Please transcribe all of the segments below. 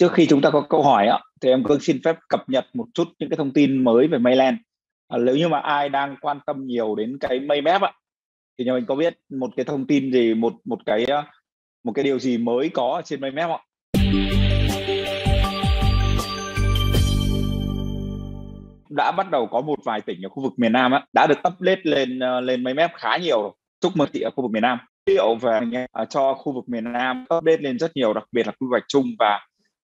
trước khi chúng ta có câu hỏi á, thì em cương xin phép cập nhật một chút những cái thông tin mới về Mayland. À, nếu như mà ai đang quan tâm nhiều đến cái Maymap á, thì nhà mình có biết một cái thông tin gì, một một cái ờ, một cái điều gì mới có ở trên Maymap không? đã bắt đầu có một vài tỉnh ở khu vực miền Nam á, đã được update lên ờ, lên Maymap khá nhiều rồi. Chúc mừng chị ở khu vực miền Nam. Liệu về ờ, cho khu vực miền Nam update lên rất nhiều, đặc biệt là quy hoạch chung và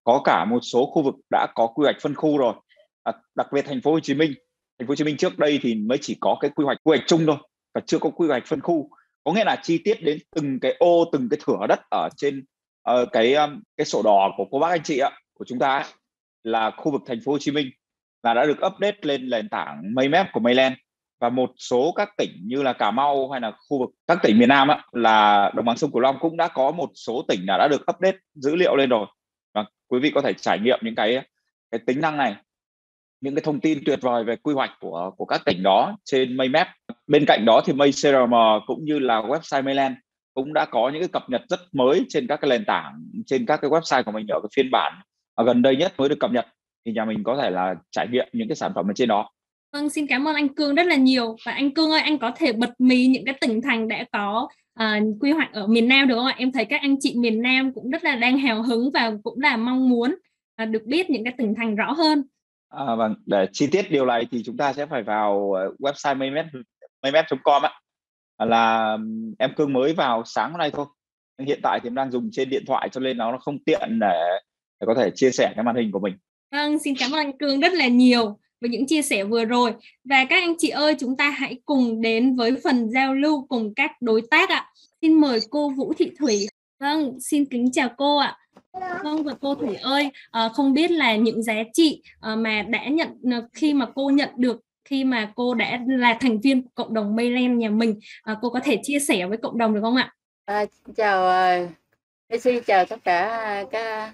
có cả một số khu vực đã có quy hoạch phân khu rồi. À, đặc biệt thành phố Hồ Chí Minh. Thành phố Hồ Chí Minh trước đây thì mới chỉ có cái quy hoạch quy hoạch chung thôi và chưa có quy hoạch phân khu. Có nghĩa là chi tiết đến từng cái ô, từng cái thửa đất ở trên uh, cái um, cái sổ đỏ của cô bác anh chị ạ của chúng ta ấy, là khu vực thành phố Hồ Chí Minh là đã được update lên nền tảng Maymap của Mayland và một số các tỉnh như là Cà Mau hay là khu vực các tỉnh miền Nam á, là đồng bằng sông Cửu Long cũng đã có một số tỉnh là đã được update dữ liệu lên rồi quý vị có thể trải nghiệm những cái cái tính năng này. Những cái thông tin tuyệt vời về quy hoạch của của các tỉnh đó trên Maymap bên cạnh đó thì May CRM cũng như là website Mayland cũng đã có những cái cập nhật rất mới trên các cái nền tảng trên các cái website của mình ở cái phiên bản gần đây nhất mới được cập nhật. Thì nhà mình có thể là trải nghiệm những cái sản phẩm ở trên đó. Vâng, xin cảm ơn anh Cương rất là nhiều. Và anh Cương ơi anh có thể bật mí những cái tỉnh thành đã có uh, quy hoạch ở miền Nam được không ạ? Em thấy các anh chị miền Nam cũng rất là đang hào hứng và cũng là mong muốn uh, được biết những cái tỉnh thành rõ hơn. À, vâng, để chi tiết điều này thì chúng ta sẽ phải vào ờ, website maymap maymap.com ạ. Là em Cương mới vào sáng hôm nay thôi. Hiện tại thì em đang dùng trên điện thoại cho nên nó không tiện để, để có thể chia sẻ cái màn hình của mình. Vâng, xin cảm ơn anh Cương rất là nhiều với những chia sẻ vừa rồi. Và các anh chị ơi, chúng ta hãy cùng đến với phần giao lưu cùng các đối tác ạ. Xin mời cô Vũ Thị Thủy. Vâng, xin kính chào cô ạ. Vâng và cô Thủy ơi, à, không biết là những giá trị à, mà đã nhận ờ, khi mà cô nhận được khi mà cô đã là thành viên của cộng đồng Mayland nhà mình, à, cô có thể chia sẻ với cộng đồng được không ạ? À, chào, xin chào tất cả à, các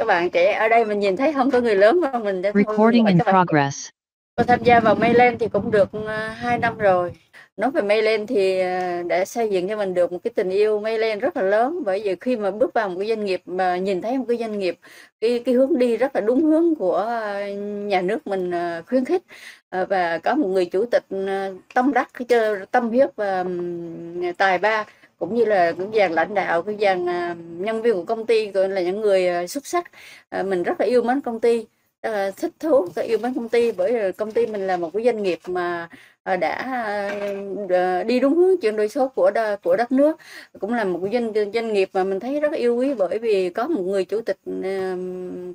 các bạn trẻ ở đây mình nhìn thấy không có người lớn mà mình đã Recording in progress. Tôi tham gia vào Mayland thì cũng được uh, 2 năm rồi. Nói về Mayland thì uh, đã xây dựng cho mình được một cái tình yêu Mayland rất là lớn bởi vì khi mà bước vào một cái doanh nghiệp mà nhìn thấy một cái doanh nghiệp cái cái hướng đi rất là đúng hướng của uh, nhà nước mình khuyến khích và có một người chủ tịch tâm đắc tâm huyết và tài ba cũng như là cái dàn lãnh đạo, cái dàn à, nhân viên của công ty, gọi là những người à, xuất sắc. À, mình rất là yêu mến công ty thích thú yêu mến công ty. Bởi vì công ty mình là một cái doanh nghiệp mà đã đi đúng hướng chuyển đổi số của của đất nước. Cũng là một cái doanh doanh nghiệp mà mình thấy rất yêu quý bởi vì có một người chủ tịch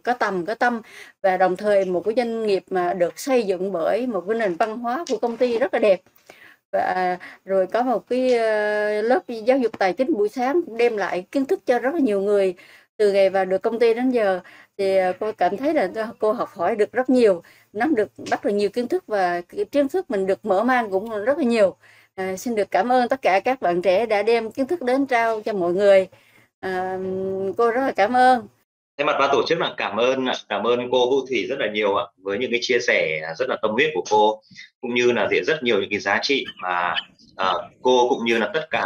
có tầm, có tâm. Và đồng thời một cái doanh nghiệp mà được xây dựng bởi một cái nền văn hóa của công ty rất là đẹp và rồi có một cái ờ, lớp giáo dục tài chính buổi sáng đem lại kiến thức cho rất là nhiều người từ ngày vào được công ty đến giờ. Thì ờ, cô cảm thấy là cô học hỏi được rất nhiều nắm được bắt được nhiều kiến thức và kiến thức mình được mở mang cũng rất là nhiều. À, xin được cảm ơn tất cả các bạn trẻ đã đem kiến thức đến trao cho mọi người. À, cô rất là cảm ơn thay mặt ban tổ chức là cảm ơn cảm ơn cô Vũ Thủy rất là nhiều ạ với những cái chia sẻ rất là tâm huyết của cô cũng như là diện rất nhiều những cái giá trị mà à, cô cũng như là tất cả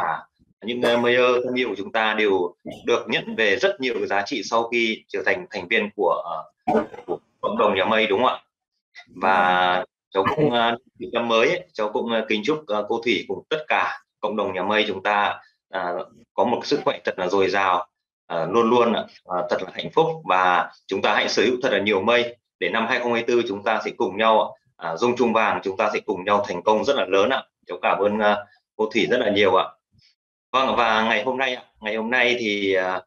những à, uh, mayor thân yêu của chúng ta đều được nhận về rất nhiều cái giá trị sau khi trở thành thành viên của, à, của cộng đồng nhà mây đúng không ạ? Và cháu cũng à, năm mới ấy, cháu cũng kính chúc cô Thủy cùng tất cả cộng đồng nhà mây chúng ta à, có một sức khỏe thật là dồi dào. Ờ, luôn luôn uh, thật là hạnh phúc và chúng ta hãy sở hữu thật là nhiều mây để năm 2024 chúng ta sẽ cùng nhau ờ, à, dung chung vàng chúng ta sẽ cùng nhau thành công rất là lớn ạ. Cháu cảm ơn cô Thủy rất là nhiều ạ. Vâng và ngày hôm nay ngày hôm nay thì à,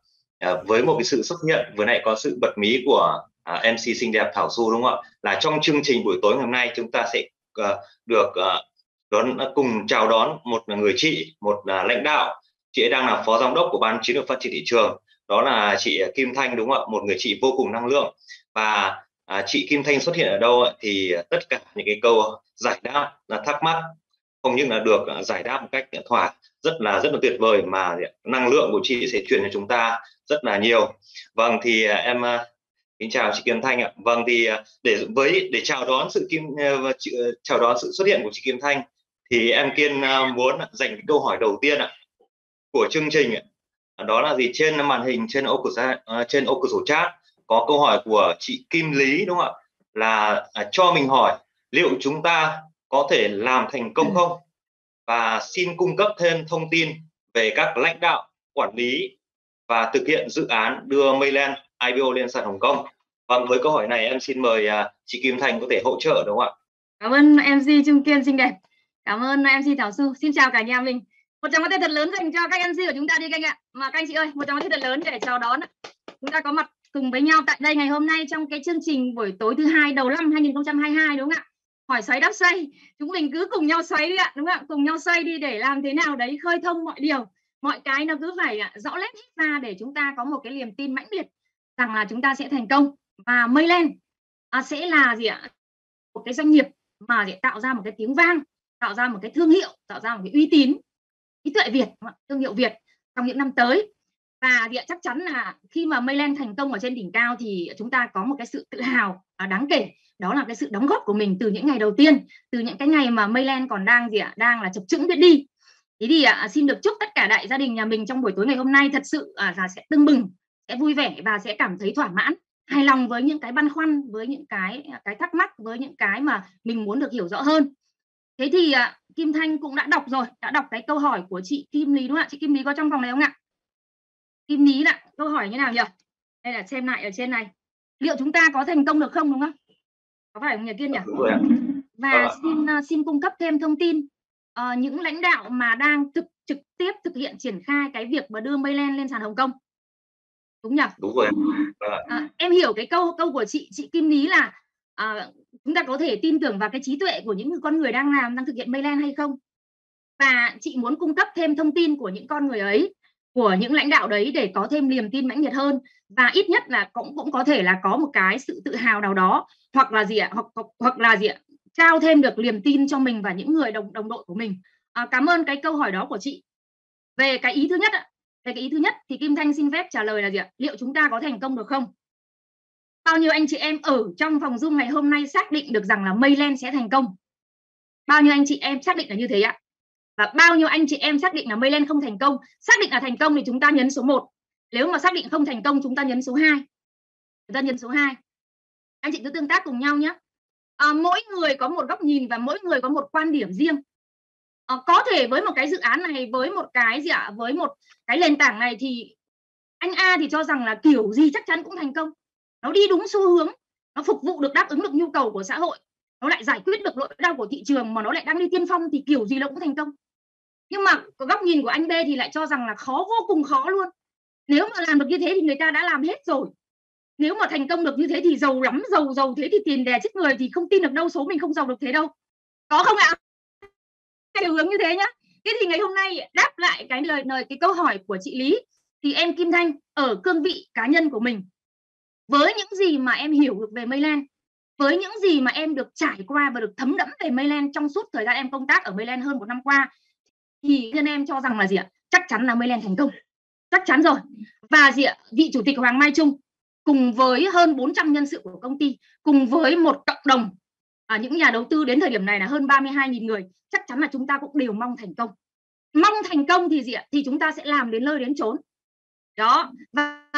với một cái sự xuất hiện vừa nãy có sự bật mí của à, MC xinh đẹp Thảo Su đúng không ạ? Là trong chương trình buổi tối ngày hôm nay chúng ta sẽ à, được à, đón cùng chào đón một người chị một à, lãnh đạo. Chị ấy đang là phó giám đốc của ban chiến lược phát triển thị trường đó là chị Kim Thanh đúng không ạ? Một người chị vô cùng năng lượng. Và à, chị Kim Thanh xuất hiện ở đâu thì tất cả những cái câu giải đáp là thắc mắc không những là được à, giải đáp một cách thỏa rất là rất là tuyệt vời mà năng lượng của chị sẽ truyền cho chúng ta rất là nhiều. Vâng thì à, em à, kính chào chị Kim Thanh ạ. Vâng thì để với để chào đón sự kim chào đón sự xuất hiện của chị Kim Thanh thì em Kiên muốn dành câu hỏi đầu tiên ạ của chương trình đó là gì trên màn hình trên ô cửa uh, trên ô cửa sổ chat có câu hỏi của chị Kim Lý đúng không ạ là à, cho mình hỏi liệu chúng ta có thể làm thành công không và xin cung cấp thêm thông tin về các lãnh đạo quản lý và thực hiện dự án đưa Mayland IPO lên sàn Hồng Kông. Vâng, với câu hỏi này em xin mời uh, chị Kim Thành có thể hỗ trợ đúng không ạ? Cảm ơn MC Trung Kiên xinh đẹp. Cảm ơn MC Thảo Su. Xin chào cả nhà mình. Một tràng tay thật lớn dành cho các MC của chúng ta đi các anh ạ. Mà các anh chị ơi, một tràng tay thật lớn để chào đón. Chúng ta có mặt cùng với nhau tại đây ngày hôm nay trong cái chương trình buổi tối thứ hai đầu năm 2022 đúng không ạ? Hỏi xoáy đáp xoay. Chúng mình cứ cùng nhau xoáy đi ạ, đúng không ạ? Cùng nhau xoay đi để làm thế nào đấy khơi thông mọi điều. Mọi cái nó cứ phải à, rõ nét hết ra để chúng ta có một cái niềm tin mãnh liệt rằng là chúng ta sẽ thành công và mây lên à, sẽ là gì ạ? Một cái doanh nghiệp mà để tạo ra một cái tiếng vang, tạo ra một cái thương hiệu, tạo ra một cái uy tín, trí tuệ Việt, thương hiệu Việt trong những năm tới. Và địa chắc chắn là khi mà Mayland thành công ở trên đỉnh cao thì chúng ta có một cái sự tự hào à, đáng kể. Đó là cái sự đóng góp của mình từ những ngày đầu tiên từ những cái ngày mà Mayland còn đang gì ạ đang là chập chững biết đi. Thế thì à, xin được chúc tất cả đại gia đình nhà mình trong buổi tối ngày hôm nay thật sự à, là sẽ tưng bừng sẽ vui vẻ và sẽ cảm thấy thỏa mãn hài lòng với những cái băn khoăn với những cái à, cái thắc mắc với những cái mà mình muốn được hiểu rõ hơn. Thế thì à, Kim Thanh cũng đã đọc rồi đã đọc cái câu hỏi của chị Kim Lý đúng không ạ? Chị Kim Lý có trong phòng này không ạ? Kim Lý lại câu hỏi như nào nhỉ? Đây là xem lại ở trên này. Liệu chúng ta có thành công được không đúng không? Có phải không nhỉ Kiên nhỉ? Và vâng xin uh, xin cung cấp thêm thông tin. Uh, những lãnh đạo mà đang thực trực tiếp thực hiện triển khai cái việc mà đưa Mayland lên sàn Hồng Kông. Đúng nhỉ? Đúng rồi à, em hiểu cái câu câu của chị chị Kim Lý là à, chúng ta có thể tin tưởng vào cái trí tuệ của những con người đang làm đang thực hiện Mayland hay không? Và chị muốn cung cấp thêm thông tin của những con người ấy của những lãnh đạo đấy để có thêm niềm tin mãnh liệt hơn. Và ít nhất là cũng cũng có thể là có một cái sự tự hào nào đó hoặc là gì ạ hoặc hoặc là gì ạ trao thêm được niềm tin cho mình và những người đồng đồng đội của mình. À, cảm ơn cái câu hỏi đó của chị. Về cái ý thứ nhất về cái ý thứ nhất thì Kim Thanh xin phép trả lời là gì ạ? Liệu chúng ta có thành công được không? Bao nhiêu anh chị em ở trong phòng Zoom ngày hôm nay xác định được rằng là Mayland sẽ thành công? Bao nhiêu anh chị em xác định là như thế ạ? Và bao nhiêu anh chị em xác định là Mayland không thành công? Xác định là thành công thì chúng ta nhấn số 1 nếu mà xác định không thành công chúng ta nhấn số 2 chúng ta nhấn số 2 anh chị cứ tương tác cùng nhau nhé. À, mỗi người có một góc nhìn và mỗi người có một quan điểm riêng. À, có thể với một cái dự án này với một cái gì ạ? À, với một cái nền tảng này thì anh A thì cho rằng là kiểu gì chắc chắn cũng thành công nó đi đúng xu hướng, nó phục vụ được đáp ứng được nhu cầu của xã hội, nó lại giải quyết được nỗi đau của thị trường mà nó lại đang đi tiên phong thì kiểu gì nó cũng thành công. Nhưng mà có góc nhìn của anh B thì lại cho rằng là khó, vô cùng khó luôn. Nếu mà làm được như thế thì người ta đã làm hết rồi. Nếu mà thành công được như thế thì giàu lắm, giàu giàu thế thì tiền đè chết người thì không tin được đâu, số mình không giàu được thế đâu. Có không ạ? Theo hướng như thế nhá. Thế thì ngày hôm nay đáp lại cái lời lời, cái câu hỏi của chị Lý, thì em Kim Thanh ở cương vị cá nhân của mình với những gì mà em hiểu được về Mayland với những gì mà em được trải qua và được thấm đẫm về Mayland trong suốt thời gian em công tác ở Mayland hơn một năm qua thì nhân em cho rằng là gì ạ? Chắc chắn là Mayland thành công. Chắc chắn rồi. Và gì ạ? Vị chủ tịch Hoàng Mai Trung cùng với hơn 400 nhân sự của công ty cùng với một cộng đồng à, những nhà đầu tư đến thời điểm này là hơn 32.000 người chắc chắn là chúng ta cũng đều mong thành công. Mong thành công thì gì ạ? Thì chúng ta sẽ làm đến nơi đến chốn đó, và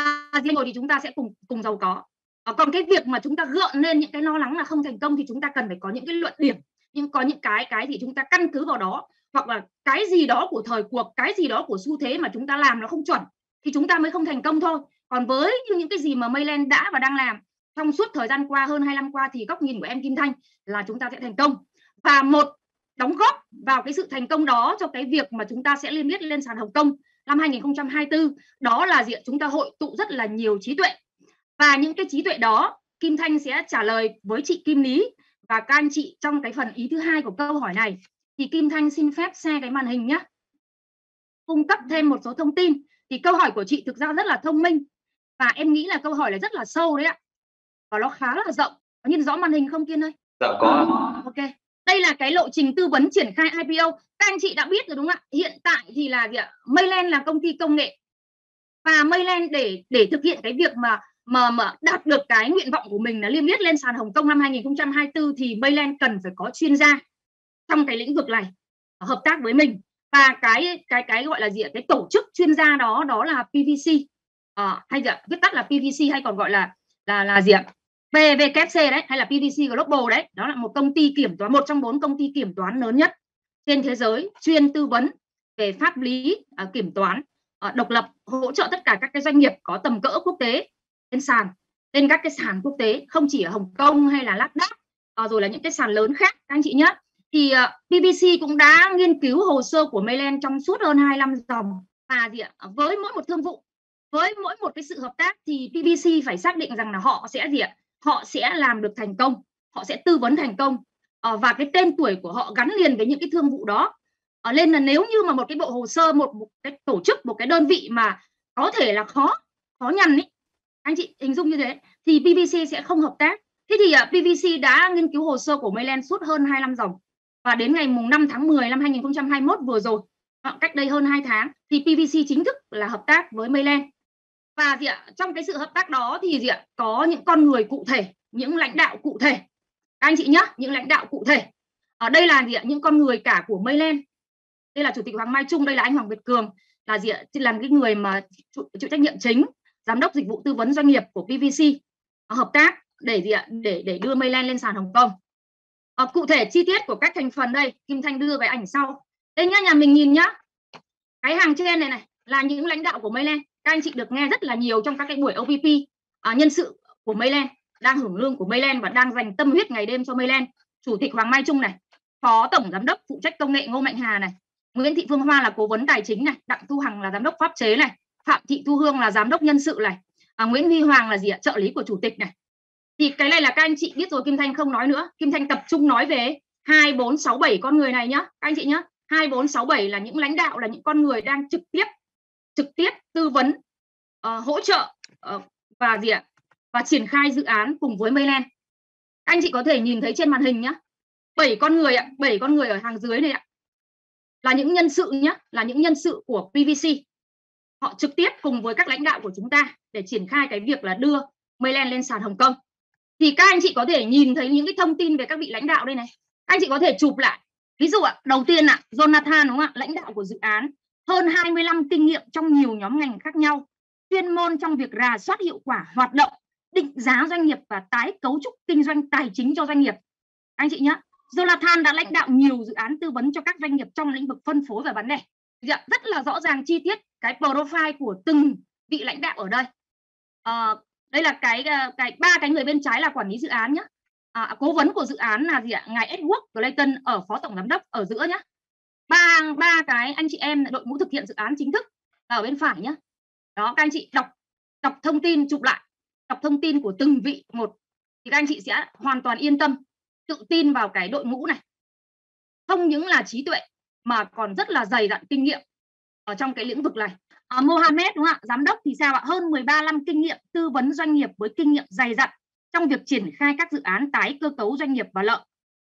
riêng rồi thì chúng ta sẽ cùng cùng giàu có. Ờ, còn cái việc mà chúng ta gợn lên những cái lo lắng là không thành công thì chúng ta cần phải có những cái luận điểm. Nhưng có những cái cái thì chúng ta căn cứ vào đó, hoặc là cái gì đó của thời cuộc, cái gì đó của xu thế mà chúng ta làm nó không chuẩn, thì chúng ta mới không thành công thôi. Còn với những cái gì mà Mayland đã và đang làm trong suốt thời gian qua, hơn hai năm qua, thì góc nhìn của em Kim Thanh là chúng ta sẽ thành công. Và một đóng góp vào cái sự thành công đó cho cái việc mà chúng ta sẽ liên kết lên sàn Hồng Kông năm 2024 đó là gì chúng ta hội tụ rất là nhiều trí tuệ. Và những cái trí tuệ đó Kim Thanh sẽ trả lời với chị Kim Lý và các anh chị trong cái phần ý thứ hai của câu hỏi này. Thì Kim Thanh xin phép share cái màn hình nhé. Cung cấp thêm một số thông tin. Thì câu hỏi của chị thực ra rất là thông minh và em nghĩ là câu hỏi là rất là sâu đấy ạ. Và nó khá là rộng. Có nhìn rõ màn hình không Kiên ơi? Dạ có ok đây là cái lộ trình tư vấn triển khai IPO các anh chị đã biết rồi đúng không ạ? Hiện tại thì là gì ạ? Mayland là công ty công nghệ. Và Mayland để để thực hiện cái việc mà mà mà đạt được cái nguyện vọng của mình là liên yết lên sàn Hồng Kông năm 2024 thì Mayland cần phải có chuyên gia trong cái lĩnh vực này hợp tác với mình. Và cái cái cái gọi là gì ạ? Cái tổ chức chuyên gia đó đó là PVC à, ờ, hay là viết tắt là PVC hay còn gọi là là là gì ạ? PVKC đấy hay là PVC Global đấy đó là một công ty kiểm toán một trong bốn công ty kiểm toán lớn nhất trên thế giới chuyên tư vấn về pháp lý à, kiểm toán à, độc lập hỗ trợ tất cả các cái doanh nghiệp có tầm cỡ quốc tế trên sàn trên các cái sàn quốc tế không chỉ ở Hồng Kông hay là Nasdaq à, rồi là những cái sàn lớn khác các anh chị nhé thì à, PVC cũng đã nghiên cứu hồ sơ của Mayland trong suốt hơn 25 dòng và gì ạ với mỗi một thương vụ với mỗi một cái sự hợp tác thì PVC phải xác định rằng là họ sẽ gì ạ họ sẽ làm được thành công họ sẽ tư vấn thành công uh, và cái tên tuổi của họ gắn liền với những cái thương vụ đó. Uh, nên là nếu như mà một cái bộ hồ sơ một, một cái tổ chức một cái đơn vị mà có thể là khó khó nhằn ấy anh chị hình dung như thế thì PVC sẽ không hợp tác. Thế thì uh, đã nghiên cứu hồ sơ của Mayland suốt hơn 25 dòng và đến ngày mùng 5 tháng 10 năm 2021 vừa rồi cách đây hơn 2 tháng thì PVC chính thức là hợp tác với Mayland và gì ạ trong cái sự hợp tác đó thì gì ạ có những con người cụ thể những lãnh đạo cụ thể. Các anh chị nhé những lãnh đạo cụ thể. Ở đây là gì ạ những con người cả của Mayland. Đây là chủ tịch Hoàng Mai Trung đây là anh Hoàng Việt Cường. Là gì ạ làm cái người mà chịu, chịu trách nhiệm chính giám đốc dịch vụ tư vấn doanh nghiệp của PVC hợp tác để gì ạ để để đưa Mayland lên sàn Hồng Kông. À, cụ thể chi tiết của các thành phần đây Kim Thanh đưa về ảnh sau. Đây nhá nhà mình nhìn nhá. Cái hàng trên này này là những lãnh đạo của Mayland các anh chị được nghe rất là nhiều trong các cái buổi OPP à, nhân sự của Mayland đang hưởng lương của Mayland và đang dành tâm huyết ngày đêm cho Mayland. Chủ tịch Hoàng Mai Trung này phó tổng giám đốc phụ trách công nghệ Ngô Mạnh Hà này Nguyễn Thị Phương Hoa là cố vấn tài chính này Đặng Thu Hằng là giám đốc pháp chế này Phạm Thị Thu Hương là giám đốc nhân sự này à, Nguyễn Huy Hoàng là gì ạ? Trợ lý của chủ tịch này. Thì cái này là các anh chị biết rồi Kim Thanh không nói nữa. Kim Thanh tập trung nói về hai bốn sáu bảy con người này nhá các anh chị nhá. Hai bốn sáu bảy là những lãnh đạo là những con người đang trực tiếp trực tiếp tư vấn uh, hỗ trợ uh, và gì ạ? Và triển khai dự án cùng với Mayland. Anh chị có thể nhìn thấy trên màn hình nhá. Bảy con người ạ bảy con người ở hàng dưới này ạ. Là những nhân sự nhá là những nhân sự của PVC họ trực tiếp cùng với các lãnh đạo của chúng ta để triển khai cái việc là đưa Mayland lên sàn Hồng Kông. Thì các anh chị có thể nhìn thấy những cái thông tin về các vị lãnh đạo đây này. Các anh chị có thể chụp lại. Ví dụ ạ đầu tiên ạ Jonathan đúng không ạ? Lãnh đạo của dự án hơn 25 kinh nghiệm trong nhiều nhóm ngành khác nhau chuyên môn trong việc rà soát hiệu quả hoạt động định giá doanh nghiệp và tái cấu trúc kinh doanh tài chính cho doanh nghiệp. Anh chị nhé Jonathan đã lãnh đạo nhiều dự án tư vấn cho các doanh nghiệp trong lĩnh vực phân phối và bán lẻ. Rất là rõ ràng chi tiết cái profile của từng vị lãnh đạo ở đây. À, đây là cái ờ, cái ba cái người bên trái là quản lý dự án nhé à, cố vấn của dự án là gì ạ? Ngài Edward Clayton ở phó tổng giám đốc ở giữa nhé ba ba cái anh chị em đội ngũ thực hiện dự án chính thức ở bên phải nhé đó các anh chị đọc đọc thông tin chụp lại đọc thông tin của từng vị một thì các anh chị sẽ hoàn toàn yên tâm tự tin vào cái đội ngũ này. Không những là trí tuệ mà còn rất là dày dặn kinh nghiệm ở trong cái lĩnh vực này. Ờ, à, Mohammed đúng không ạ? Giám đốc thì sao ạ? Hơn 13 năm kinh nghiệm tư vấn doanh nghiệp với kinh nghiệm dày dặn trong việc triển khai các dự án tái cơ cấu doanh nghiệp và lợi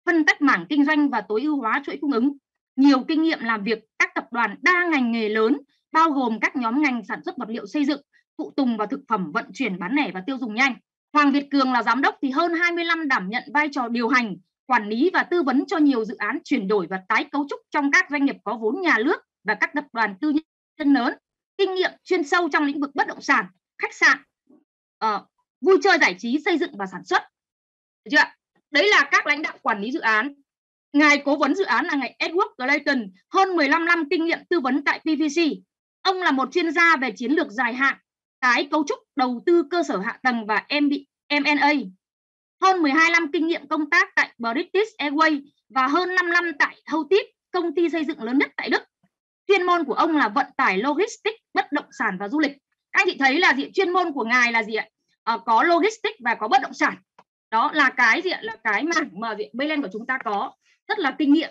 phân tách mảng kinh doanh và tối ưu hóa chuỗi cung ứng nhiều kinh nghiệm làm việc các tập đoàn đa ngành nghề lớn bao gồm các nhóm ngành sản xuất vật liệu xây dựng phụ tùng và thực phẩm vận chuyển bán lẻ và tiêu dùng nhanh. Hoàng Việt Cường là giám đốc thì hơn 25 đảm nhận vai trò điều hành quản lý và tư vấn cho nhiều dự án chuyển đổi và tái cấu trúc trong các doanh nghiệp có vốn nhà nước và các tập đoàn tư nhân lớn. Kinh nghiệm chuyên sâu trong lĩnh vực bất động sản khách sạn uh, vui chơi giải trí xây dựng và sản xuất. Được chưa đấy là các lãnh đạo quản lý dự án ngài cố vấn dự án là ngài Edward Clayton hơn 15 năm kinh nghiệm tư vấn tại PVC ông là một chuyên gia về chiến lược dài hạn tái cấu trúc đầu tư cơ sở hạ tầng và M&A hơn 12 năm kinh nghiệm công tác tại British Airways và hơn 5 năm tại Houtit, công ty xây dựng lớn nhất tại Đức. Chuyên môn của ông là vận tải logistics bất động sản và du lịch. Các anh chị thấy là gì chuyên môn của ngài là gì ạ? À, có logistics và có bất động sản. Đó là cái gì ạ? Là cái mảng mà Belen của chúng ta có rất là kinh nghiệm.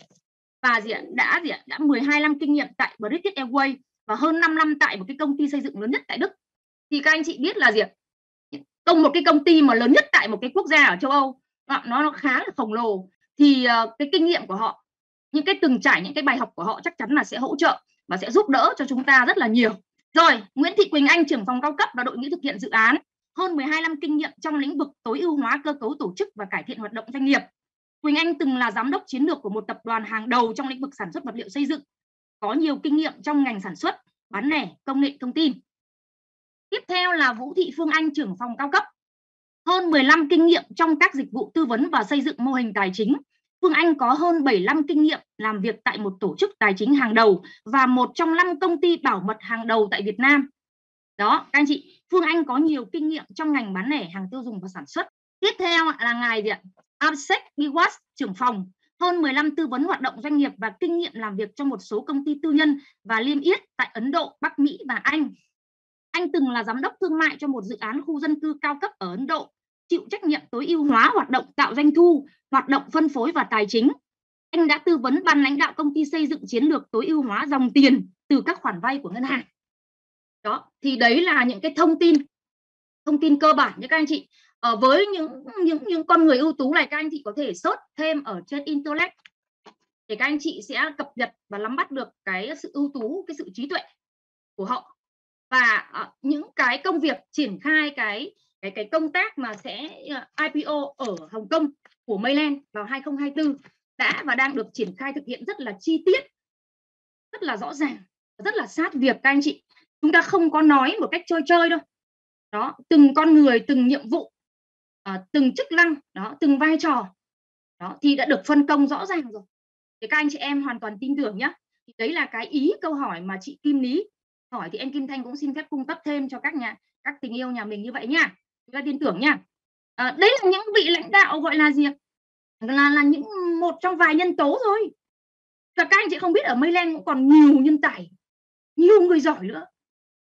Và diện đã diện đã 12 năm kinh nghiệm tại British Airways và hơn 5 năm tại một cái công ty xây dựng lớn nhất tại Đức. Thì các anh chị biết là gì công một cái công ty mà lớn nhất tại một cái quốc gia ở châu Âu nó nó khá là khổng lồ. Thì uh, cái kinh nghiệm của họ những cái từng trải những cái bài học của họ chắc chắn là sẽ hỗ trợ và sẽ giúp đỡ cho chúng ta rất là nhiều. Rồi Nguyễn Thị Quỳnh Anh trưởng phòng cao cấp và đội ngũ thực hiện dự án. Hơn 12 năm kinh nghiệm trong lĩnh vực tối ưu hóa cơ cấu tổ chức và cải thiện hoạt động doanh nghiệp. Quỳnh Anh từng là giám đốc chiến lược của một tập đoàn hàng đầu trong lĩnh vực sản xuất vật liệu xây dựng có nhiều kinh nghiệm trong ngành sản xuất bán lẻ công nghệ thông tin tiếp theo là Vũ Thị Phương Anh trưởng phòng cao cấp hơn 15 kinh nghiệm trong các dịch vụ tư vấn và xây dựng mô hình tài chính. Phương Anh có hơn 75 kinh nghiệm làm việc tại một tổ chức tài chính hàng đầu và một trong năm công ty bảo mật hàng đầu tại Việt Nam. Đó, các anh chị, Phương Anh có nhiều kinh nghiệm trong ngành bán lẻ hàng tiêu dùng và sản xuất. Tiếp theo là ngài gì ạ? Absek Biwas, trưởng phòng, hơn 15 tư vấn hoạt động doanh nghiệp và kinh nghiệm làm việc trong một số công ty tư nhân và liêm yết tại Ấn Độ, Bắc Mỹ và Anh. Anh từng là giám đốc thương mại cho một dự án khu dân cư cao cấp ở Ấn Độ, chịu trách nhiệm tối ưu hóa hoạt động tạo doanh thu, hoạt động phân phối và tài chính. Anh đã tư vấn ban lãnh đạo công ty xây dựng chiến lược tối ưu hóa dòng tiền từ các khoản vay của ngân hàng. Đó, thì đấy là những cái thông tin thông tin cơ bản như các anh chị. Ở ờ, với những những những con người ưu tú này các anh chị có thể search thêm ở trên internet. Để các anh chị sẽ cập nhật và nắm bắt được cái sự ưu tú, cái sự trí tuệ của họ. Và uh, những cái công việc triển khai cái cái cái công tác mà sẽ ờ, uh, IPO ở Hồng Kông của Mayland vào 2024 đã và đang được triển khai thực hiện rất là chi tiết rất là rõ ràng rất là sát việc các anh chị. Chúng ta không có nói một cách chơi chơi đâu. Đó từng con người từng nhiệm vụ uh, từng chức năng đó từng vai trò đó thì đã được phân công rõ ràng rồi. Thì các anh chị em hoàn toàn tin tưởng nhé thì đấy là cái ý câu hỏi mà chị Kim Lý hỏi thì em Kim Thanh cũng xin phép cung cấp thêm cho các nhà các tình yêu nhà mình như vậy nha chúng ta tin tưởng nha à, ờ, đấy là những vị lãnh đạo gọi là gì là là những một trong vài nhân tố thôi. Và các anh chị không biết ở Mayland cũng còn nhiều nhân tài nhiều người giỏi nữa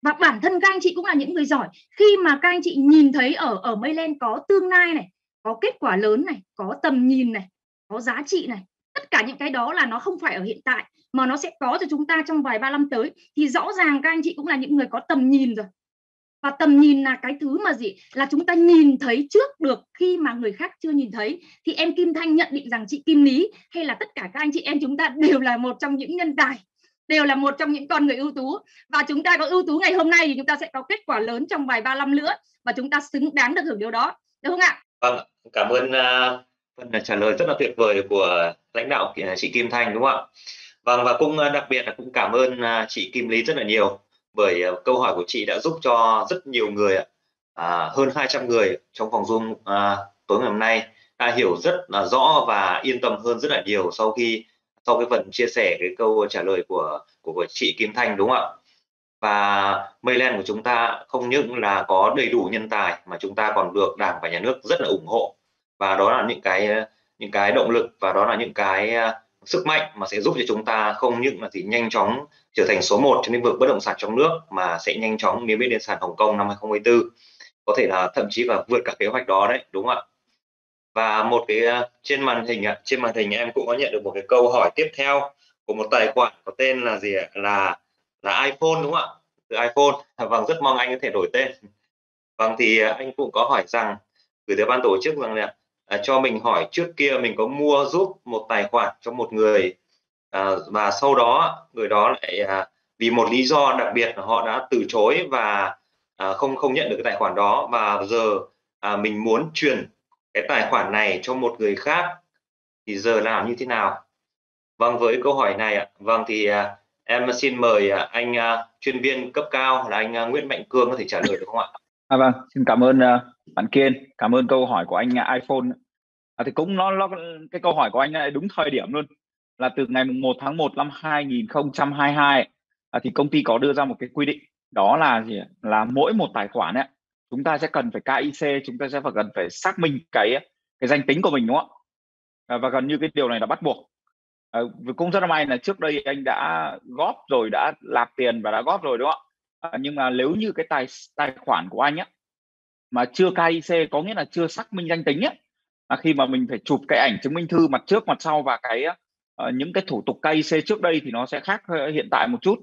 và bản thân các anh chị cũng là những người giỏi. Khi mà các anh chị nhìn thấy ở ở Mayland có tương lai này, có kết quả lớn này, có tầm nhìn này, có giá trị này, tất cả những cái đó là nó không phải ở hiện tại, mà nó sẽ có cho chúng ta trong vài ba năm tới. Thì rõ ràng các anh chị cũng là những người có tầm nhìn rồi. Và tầm nhìn là cái thứ mà gì? Là chúng ta nhìn thấy trước được khi mà người khác chưa nhìn thấy. Thì em Kim Thanh nhận định rằng chị Kim Lý hay là tất cả các anh chị em chúng ta đều là một trong những nhân tài đều là một trong những con người ưu tú và chúng ta có ưu tú ngày hôm nay thì chúng ta sẽ có kết quả lớn trong vài ba năm nữa và chúng ta xứng đáng được hưởng điều đó được không ạ? Vâng, cảm ơn uh, phần trả lời rất là tuyệt vời của lãnh đạo à, chị Kim Thanh đúng không ạ? Vâng và cũng à, đặc biệt là cũng cảm ơn chị Kim Lý rất là nhiều bởi câu hỏi của chị đã giúp cho rất nhiều người à, hơn 200 người trong phòng Zoom à, tối ngày hôm nay đã hiểu rất là rõ và yên tâm hơn rất là nhiều sau khi sau cái phần chia sẻ cái câu trả lời của của, của chị Kim Thanh đúng không ạ? Và Mayland của chúng ta không những là có đầy đủ nhân tài mà chúng ta còn được Đảng và Nhà nước rất là ủng hộ. Và đó là những cái những cái động lực và đó là những cái à, sức mạnh mà sẽ giúp cho chúng ta không những là gì nhanh chóng trở thành số 1 trong lĩnh vực bất động sản trong nước mà sẽ nhanh chóng niêm yết lên sàn Hồng Kông năm 2024 có thể là thậm chí là vượt cả kế hoạch đó đấy đúng không ạ? Và một cái ờ, trên màn hình ạ trên màn hình em cũng có nhận được một cái câu hỏi tiếp theo của một tài khoản có tên là gì ạ? Là là iPhone đúng không ạ? Từ iPhone. À, vâng rất mong anh có thể đổi tên. Vâng thì ờ, anh cũng có hỏi rằng gửi tới ban tổ chức rằng là à, cho mình hỏi trước kia mình có mua giúp một tài khoản cho một người à, và sau đó người đó lại à, vì một lý do đặc biệt là họ đã từ chối và à, không không nhận được cái tài khoản đó. Và giờ à, mình muốn chuyển cái tài khoản này cho một người khác thì giờ làm như thế nào? Vâng với câu hỏi này ạ. Vâng thì à, em xin mời à, anh à, chuyên viên cấp cao là anh Nguyễn Mạnh Cương có thể trả lời được không ạ? À, vâng xin cảm ơn bạn Kiên. Cảm ơn câu hỏi của anh iPhone. À, thì cũng nó, nó cái câu hỏi của anh đúng thời điểm luôn. Là từ ngày 1 tháng 1 năm 2022 à, thì công ty có đưa ra một cái quy định đó là gì là mỗi một tài khoản ấy chúng ta sẽ cần phải KIC chúng ta sẽ phải cần phải xác minh cái cái danh tính của mình đúng không ạ? À, và gần như cái điều này là bắt buộc. À, cũng rất là may là trước đây anh đã góp rồi đã nạp tiền và đã góp rồi đúng không ạ? À, nhưng mà nếu như cái tài tài khoản của anh á mà chưa KIC có nghĩa là chưa xác minh danh tính á à, khi mà mình phải chụp cái ảnh chứng minh thư mặt trước mặt sau và cái uh, những cái thủ tục KIC trước đây thì nó sẽ khác ờ, hiện tại một chút.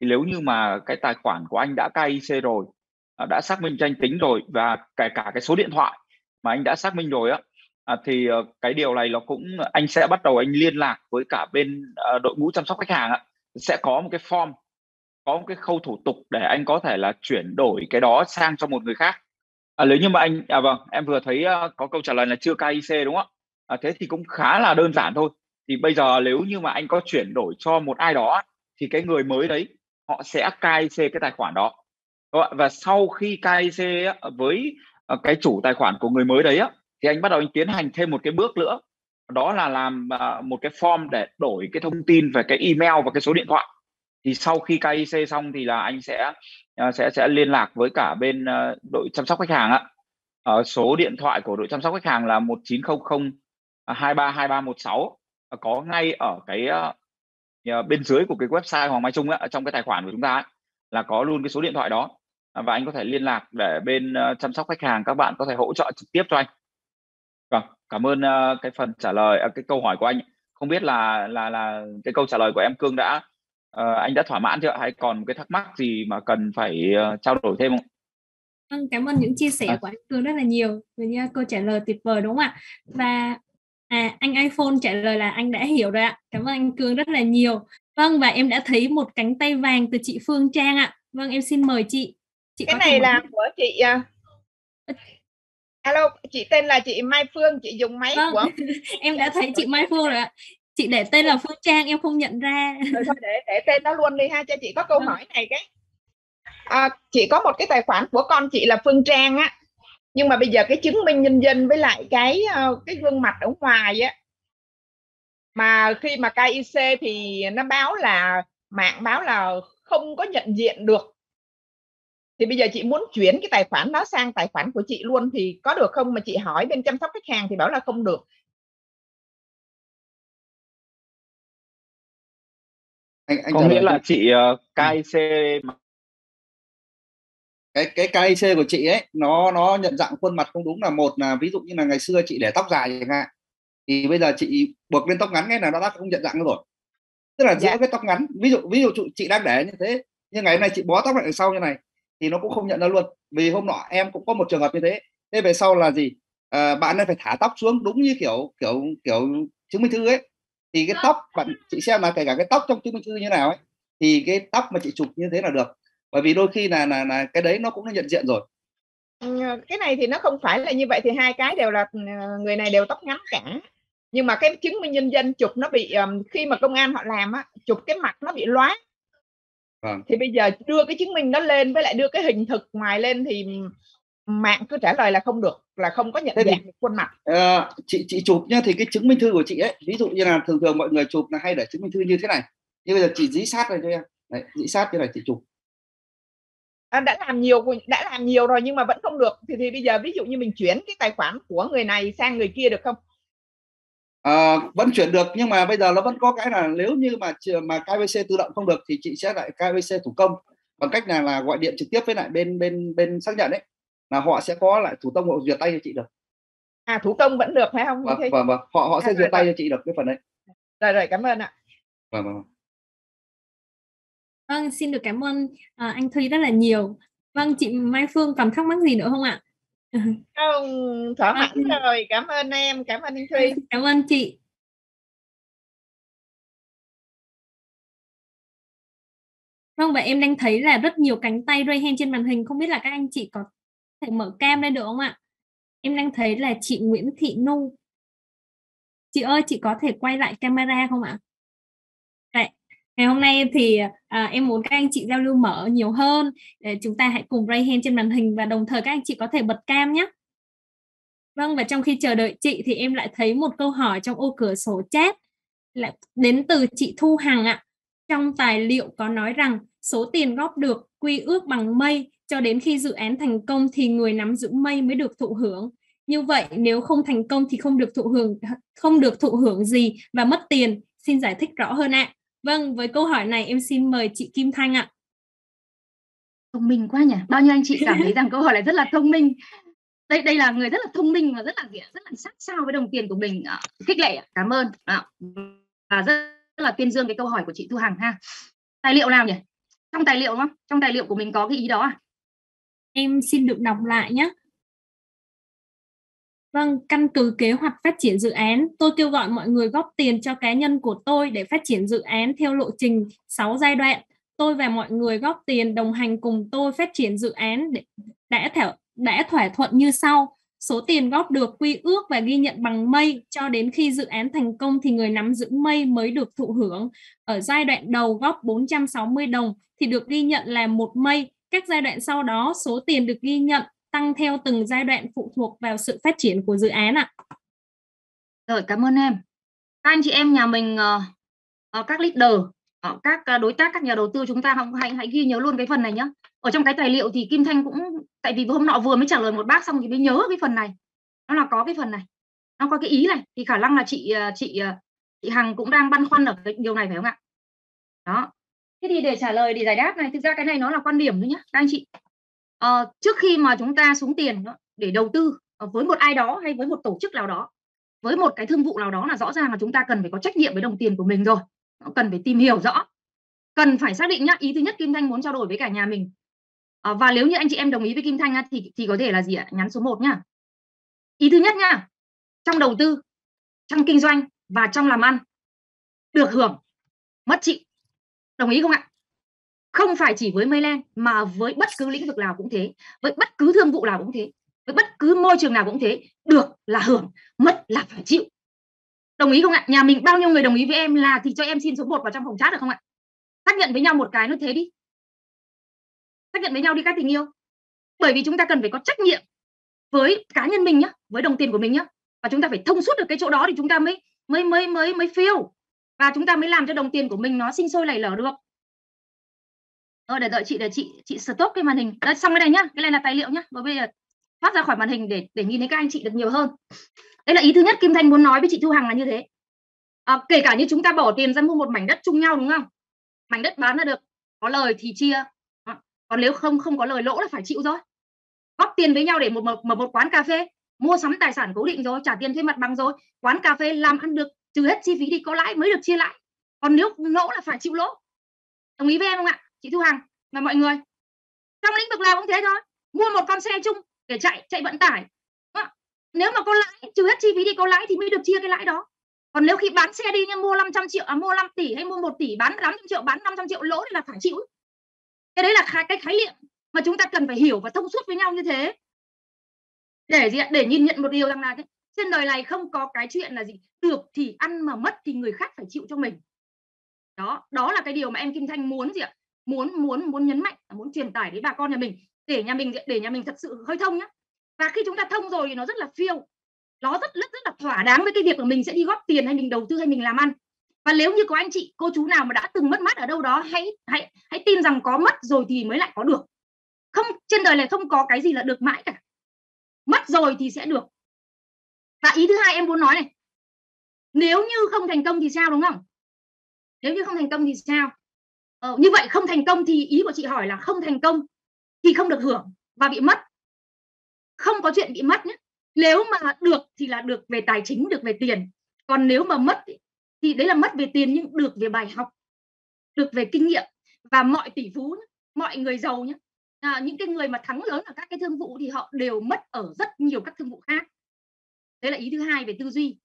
Thì nếu như mà cái tài khoản của anh đã KIC rồi À, đã xác minh danh tính rồi và kể cả cái số điện thoại mà anh đã xác minh rồi á à, thì uh, cái điều này nó cũng anh sẽ bắt đầu anh liên lạc với cả bên uh, đội ngũ chăm sóc khách hàng á sẽ có một cái form có một cái khâu thủ tục để anh có thể là chuyển đổi cái đó sang cho một người khác. À, nếu như mà anh à vâng em vừa thấy uh, có câu trả lời là chưa KIC đúng không ạ? À, thế thì cũng khá là đơn giản thôi. Thì bây giờ nếu như mà anh có chuyển đổi cho một ai đó thì cái người mới đấy họ sẽ KIC cái tài khoản đó. Vâng và sau khi KIC với ờ, cái chủ tài khoản của người mới đấy á thì anh bắt đầu anh tiến hành thêm một cái bước nữa. Đó là làm ờ, một cái form để đổi cái thông tin về cái email và cái số điện thoại. Thì sau khi KIC xong thì là anh sẽ ờ, sẽ sẽ liên lạc với cả bên đội chăm sóc khách hàng ạ. Ở số điện thoại của đội chăm sóc khách hàng là 1900 232316 à, có ngay ở cái bên dưới của cái website Hoàng Mai Trung á, trong cái tài khoản của chúng ta ấy, là có luôn cái số điện thoại đó và anh có thể liên lạc để bên uh, chăm sóc khách hàng các bạn có thể hỗ trợ trực tiếp cho anh. Vâng, cảm ơn uh, cái phần trả lời uh, cái câu hỏi của anh. Không biết là là là cái câu trả lời của em Cương đã uh, anh đã thỏa mãn chưa hay còn cái thắc mắc gì mà cần phải uh, trao đổi thêm không? Vâng, cảm ơn những chia sẻ à. của anh Cương rất là nhiều với câu trả lời tuyệt vời đúng không ạ? Và à anh iPhone trả lời là anh đã hiểu rồi ạ. Cảm ơn anh Cương rất là nhiều. Vâng và em đã thấy một cánh tay vàng từ chị Phương Trang ạ. Vâng em xin mời chị. Chị cái này là của chị uh... Alo, chị tên là chị Mai Phương, chị dùng máy vâng. của em đã thấy chị Mai Phương rồi ạ. Chị để tên là Phương Trang em không nhận ra. Rồi thôi để để tên nó luôn đi ha cho chị có câu vâng. hỏi này cái à, chị có một cái tài khoản của con chị là Phương Trang á nhưng mà bây giờ cái chứng minh nhân dân với lại cái uh, cái gương mặt ở ngoài á mà khi mà KIC thì nó báo là mạng báo là không có nhận diện được thì bây giờ chị muốn chuyển cái tài khoản đó sang tài khoản của chị luôn thì có được không? Mà chị hỏi bên chăm sóc khách hàng thì bảo là không được. Anh, anh có nghĩa là chị uh, KIC cái cái KIC của chị ấy nó nó nhận dạng khuôn mặt không đúng là một là ví dụ như là ngày xưa chị để tóc dài chẳng hạn thì bây giờ chị buộc lên tóc ngắn cái là nó đã không nhận dạng nữa rồi. Tức là giữa dạ. cái tóc ngắn ví dụ ví dụ chị đang để như thế nhưng ngày hôm nay chị bó tóc lại sau như này thì nó cũng không nhận ra luôn. Vì hôm nọ em cũng có một trường hợp như thế. Thế về sau là gì? À, bạn nên phải thả tóc xuống đúng như kiểu kiểu kiểu chứng minh thư ấy. Thì cái tóc bạn chị xem là kể cả cái tóc trong chứng minh thư như nào ấy thì cái tóc mà chị chụp như thế là được. Bởi vì đôi khi là là là cái đấy nó cũng đã nhận diện rồi. Ừ, cái này thì nó không phải là như vậy thì hai cái đều là ừ, người này đều tóc ngắn cả nhưng mà cái chứng minh nhân dân chụp nó bị um, khi mà công an họ làm á chụp cái mặt nó bị loá vâng. thì bây giờ đưa cái chứng minh nó lên với lại đưa cái hình thực ngoài lên thì mạng cứ trả lời là không được là không có nhận dạng khuôn mặt. Uh, chị chị chụp nhá thì cái chứng minh thư của chị ấy ví dụ như là thường thường mọi người chụp là hay để chứng minh thư như thế này. Nhưng bây giờ chị dí sát rồi cho em Đấy, dí sát như này chị chụp. À, đã làm nhiều đã làm nhiều rồi nhưng mà vẫn không được. Thì thì bây giờ ví dụ như mình chuyển cái tài khoản của người này sang người kia được không à, vẫn chuyển được nhưng mà bây giờ nó vẫn có cái là nếu như mà mà KVC tự động không được thì chị sẽ lại KVC thủ công. Bằng cách là là gọi điện trực tiếp với lại bên bên bên xác nhận đấy là họ sẽ có lại thủ công họ duyệt tay cho chị được. À thủ công vẫn được phải không? Vâng, vâng, vâng. họ họ sẽ à, duyệt tay cho chị được cái phần đấy. Rồi rồi cảm ơn ạ. Vâng vâng. Vâng, xin được cảm ơn à, anh Thùy rất là nhiều. Vâng, chị Mai Phương còn thắc mắc gì nữa không ạ? Không, thỏa mãn rồi. Cảm ơn em, cảm ơn anh Thùy. Cảm ơn chị. Vâng, và em đang thấy là rất nhiều cánh tay ray hand trên màn hình. Không biết là các anh chị có thể mở cam lên được không ạ? Em đang thấy là chị Nguyễn Thị Nu. Chị ơi, chị có thể quay lại camera không ạ? Ngày hôm nay thì à, em muốn các anh chị giao lưu mở nhiều hơn. Để chúng ta hãy cùng raise hand trên màn hình và đồng thời các anh chị có thể bật cam nhé. Vâng và trong khi chờ đợi chị thì em lại thấy một câu hỏi trong ô cửa sổ chat. Lại đến từ chị Thu Hằng ạ. Trong tài liệu có nói rằng số tiền góp được quy ước bằng mây cho đến khi dự án thành công thì người nắm giữ mây mới được thụ hưởng. Như vậy nếu không thành công thì không được thụ hưởng không được thụ hưởng gì và mất tiền. Xin giải thích rõ hơn ạ. Vâng, với câu hỏi này em xin mời chị Kim Thanh ạ. Thông minh quá nhỉ. Bao nhiêu anh chị cảm thấy rằng câu hỏi này rất là thông minh. Đây đây là người rất là thông minh và rất là rất là sát sao với đồng tiền của mình. À, khích lệ, cảm ơn. À, và rất, rất là tuyên dương cái câu hỏi của chị Thu Hằng ha. Tài liệu nào nhỉ? Trong tài liệu đúng không? Trong tài liệu của mình có cái ý đó à? Em xin được đọc lại nhé. Vâng, căn cứ kế hoạch phát triển dự án, tôi kêu gọi mọi người góp tiền cho cá nhân của tôi để phát triển dự án theo lộ trình 6 giai đoạn. Tôi và mọi người góp tiền đồng hành cùng tôi phát triển dự án để đã thảo, đã thỏa thuận như sau. Số tiền góp được quy ước và ghi nhận bằng mây cho đến khi dự án thành công thì người nắm giữ mây mới được thụ hưởng. Ở giai đoạn đầu góp 460 đồng thì được ghi nhận là một mây. Các giai đoạn sau đó số tiền được ghi nhận tăng theo từng giai đoạn phụ thuộc vào sự phát triển của dự án ạ. Rồi, cảm ơn em. Các anh chị em, nhà mình ờ, ờ, các leader ờ, các đối tác, các nhà đầu tư chúng ta hãy hãy ghi nhớ luôn cái phần này nhé ở trong cái tài liệu thì Kim Thanh cũng, tại vì hôm nọ vừa mới trả lời một bác xong thì mới nhớ cái phần này. Nó là có cái phần này, nó có cái ý này, thì khả năng là chị chị chị Hằng cũng đang băn khoăn ở cái điều này phải không ạ? Đó. Thế thì để trả lời, để giải đáp này, thực ra cái này nó là quan điểm thôi nhé các anh chị. Ờ, trước khi mà chúng ta xuống tiền để đầu tư ờ, với một ai đó hay với một tổ chức nào đó với một cái thương vụ nào đó là rõ ràng là chúng ta cần phải có trách nhiệm với đồng tiền của mình rồi. Cần phải tìm hiểu rõ. Cần phải xác định nhá ý thứ nhất Kim Thanh muốn trao đổi với cả nhà mình. À, và nếu như anh chị em đồng ý với Kim Thanh thì thì có thể là gì ạ? Nhắn số 1 nhá. Ý thứ nhất nhá trong đầu tư trong kinh doanh và trong làm ăn được hưởng mất chịu đồng ý không ạ? Không phải chỉ với Mayland mà với bất cứ lĩnh vực nào cũng thế, với bất cứ thương vụ nào cũng thế, với bất cứ môi trường nào cũng thế, được là hưởng, mất là phải chịu. Đồng ý không ạ? Nhà mình bao nhiêu người đồng ý với em là thì cho em xin số 1 vào trong phòng chat được không ạ? Xác nhận với nhau một cái nó thế đi. Xác nhận với nhau đi các tình yêu. Bởi vì chúng ta cần phải có trách nhiệm với cá nhân mình nhá, với đồng tiền của mình nhá. Và chúng ta phải thông suốt được cái chỗ đó thì chúng ta mới mới mới mới mới feel và chúng ta mới làm cho đồng tiền của mình nó sinh sôi lầy lở được ờ, để đợi chị để chị chị stop cái màn hình. Đấy, xong cái này nhá. Cái này là tài liệu nhá. Và bây giờ thoát ra khỏi màn hình để để nhìn thấy các anh chị được nhiều hơn. Đây là ý thứ nhất Kim Thanh muốn nói với chị Thu Hằng là như thế. À, kể cả như chúng ta bỏ tiền ra mua một mảnh đất chung nhau đúng không? Mảnh đất bán ra được. Có lời thì chia. À, còn nếu không không có lời lỗ là phải chịu rồi. góp tiền với nhau để một một, một, một quán cà phê. Mua sắm tài sản cố định rồi trả tiền thuê mặt bằng rồi. Quán cà phê làm ăn được. Trừ hết chi phí đi có lãi mới được chia lại. Còn nếu lỗ là phải chịu lỗ. Đồng ý với em không ạ? Chị Thu Hằng và mọi người. Trong lĩnh vực nào cũng thế thôi. Mua một con xe chung để chạy chạy vận tải. Nếu mà có lãi trừ hết chi phí đi có lãi thì mới được chia cái lãi đó. Còn nếu khi bán xe đi nhưng mua 500 triệu à, mua 5 tỷ hay mua 1 tỷ bán 800 triệu bán 500 triệu lỗ thì là phải chịu. Cái đấy là cái khái niệm mà chúng ta cần phải hiểu và thông suốt với nhau như thế. Để gì để nhìn nhận một điều rằng là trên đời này không có cái chuyện là gì được thì ăn mà mất thì người khác phải chịu cho mình. Đó đó là cái điều mà em Kim Thanh muốn gì ạ? Muốn muốn muốn nhấn mạnh muốn truyền tải đến bà con nhà mình để nhà mình, để nhà mình thật sự hơi thông nhá. Và khi chúng ta thông rồi thì nó rất là phiêu. Nó rất rất rất là thỏa đáng với cái việc của mình sẽ đi góp tiền hay mình đầu tư hay mình làm ăn. Và nếu như có anh chị, cô chú nào mà đã từng mất mát ở đâu đó, hãy hãy hãy tin rằng có mất rồi thì mới lại có được. Không, trên đời này không có cái gì là được mãi cả. Mất rồi thì sẽ được. Và ý thứ hai em muốn nói này, nếu như không thành công thì sao đúng không? Nếu như không thành công thì sao? Ờ, như vậy không thành công thì ý của chị hỏi là không thành công thì không được hưởng và bị mất. Không có chuyện bị mất nhé. Nếu mà được thì là được về tài chính được về tiền. Còn nếu mà mất thì đấy là mất về tiền nhưng được về bài học được về kinh nghiệm và mọi tỷ phú mọi người giàu nhé. À, những cái người mà thắng lớn ở các cái thương vụ thì họ đều mất ở rất nhiều các thương vụ khác. Đấy là ý thứ hai về tư duy.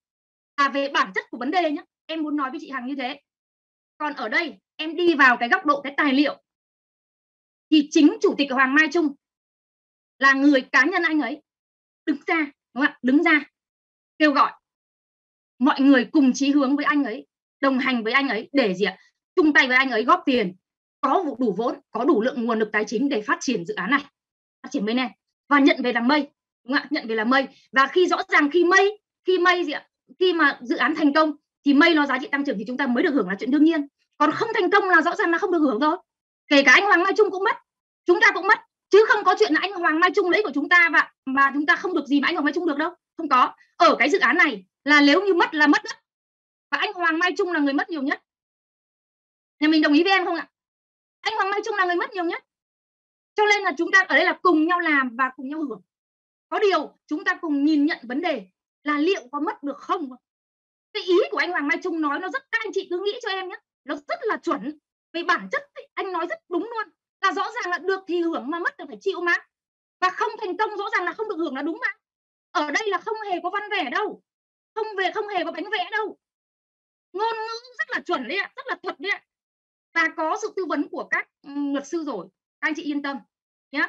Và về bản chất của vấn đề nhé em muốn nói với chị Hằng như thế còn ở đây, em đi vào cái góc độ, cái tài liệu, thì chính chủ tịch Hoàng Mai Trung là người cá nhân anh ấy, đứng ra, đúng không ạ? Đứng ra kêu gọi mọi người cùng chí hướng với anh ấy, đồng hành với anh ấy để gì ạ? Chung tay với anh ấy góp tiền, có đủ vốn, có đủ lượng nguồn lực tài chính để phát triển dự án này, phát triển bên này và nhận về làm mây, đúng không ạ? Nhận về là mây. Và khi rõ ràng khi mây khi mây gì ạ? Khi mà dự án thành công thì mây nó giá trị tăng trưởng thì chúng ta mới được hưởng là chuyện đương nhiên. Còn không thành công là rõ ràng là không được hưởng thôi. Kể cả anh Hoàng Mai Trung cũng mất. Chúng ta cũng mất. Chứ không có chuyện là anh Hoàng Mai Trung lấy của chúng ta và, mà chúng ta không được gì mà anh Hoàng Mai Trung được đâu. Không có. Ở cái dự án này là nếu như mất là mất đất và anh Hoàng Mai Trung là người mất nhiều nhất. Nhà mình đồng ý với em không ạ? Anh Hoàng Mai Trung là người mất nhiều nhất. Cho nên là chúng ta ở đây là cùng nhau làm và cùng nhau hưởng. Có điều chúng ta cùng nhìn nhận vấn đề là liệu có mất được không? Cái ý của anh Hoàng Mai Trung nói nó rất, các anh chị cứ nghĩ cho em nhé, nó rất là chuẩn, về bản chất anh nói rất đúng luôn, là rõ ràng là được thì hưởng mà mất thì phải chịu mà. Và không thành công rõ ràng là không được hưởng là đúng mà. Ở đây là không hề có văn vẻ đâu, không về, không hề có bánh vẽ đâu. Ngôn ngữ rất là chuẩn đấy ạ, rất là thật đấy ạ. Và có sự tư vấn của các luật sư rồi, các anh chị yên tâm nhé.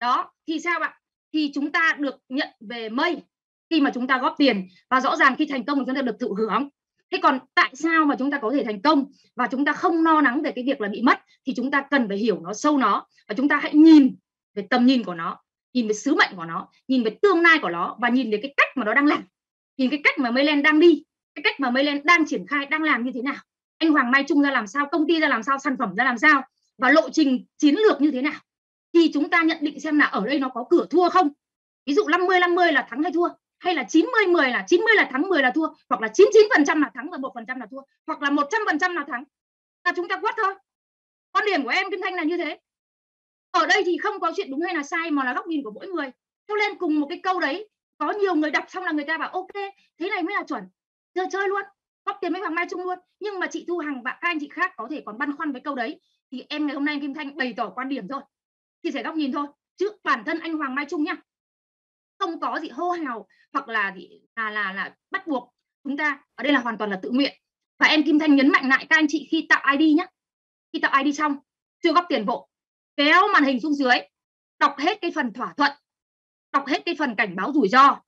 Đó, thì sao ạ? Thì chúng ta được nhận về mây khi mà chúng ta góp tiền và rõ ràng khi thành công chúng ta được thụ hưởng. Thế còn tại sao mà chúng ta có thể thành công và chúng ta không lo lắng về cái việc là bị mất thì chúng ta cần phải hiểu nó, sâu nó và chúng ta hãy nhìn về tầm nhìn của nó, nhìn về sứ mệnh của nó, nhìn về tương lai của nó và nhìn về cái cách mà nó đang làm, nhìn cái cách mà Maylen đang đi, cái cách mà Maylen đang triển khai, đang làm như thế nào. Anh Hoàng Mai Trung ra làm sao, công ty ra làm sao, sản phẩm ra làm sao và lộ trình chiến lược như thế nào thì chúng ta nhận định xem là ở đây nó có cửa thua không. Ví dụ 50 50 là thắng hay thua hay là 90 10 là 90 là thắng 10 là thua, hoặc là 99 phần trăm là thắng và một phần trăm là thua, hoặc là 100 phần trăm là thắng. Là chúng ta quất thôi. Quan điểm của em, Kim Thanh, là như thế. Ở đây thì không có chuyện đúng hay là sai, mà là góc nhìn của mỗi người. Cho nên cùng một cái câu đấy, có nhiều người đọc xong là người ta bảo, ok, thế này mới là chuẩn. Giờ chơi luôn, góp tiền với Hoàng Mai Trung luôn. Nhưng mà chị Thu Hằng và các anh chị khác có thể còn băn khoăn với câu đấy. Thì em ngày hôm nay Kim Thanh bày tỏ quan điểm thôi. Chia sẻ góc nhìn thôi. Chứ bản thân anh Hoàng Mai Trung nhá không có gì hô hào hoặc là gì, là là là bắt buộc chúng ta ở đây là hoàn toàn là tự nguyện. Và em Kim Thanh nhấn mạnh lại, các anh chị khi tạo ID nhé khi tạo ID xong chưa góp tiền vội kéo màn hình xuống dưới, đọc hết cái phần thỏa thuận, đọc hết cái phần cảnh báo rủi ro,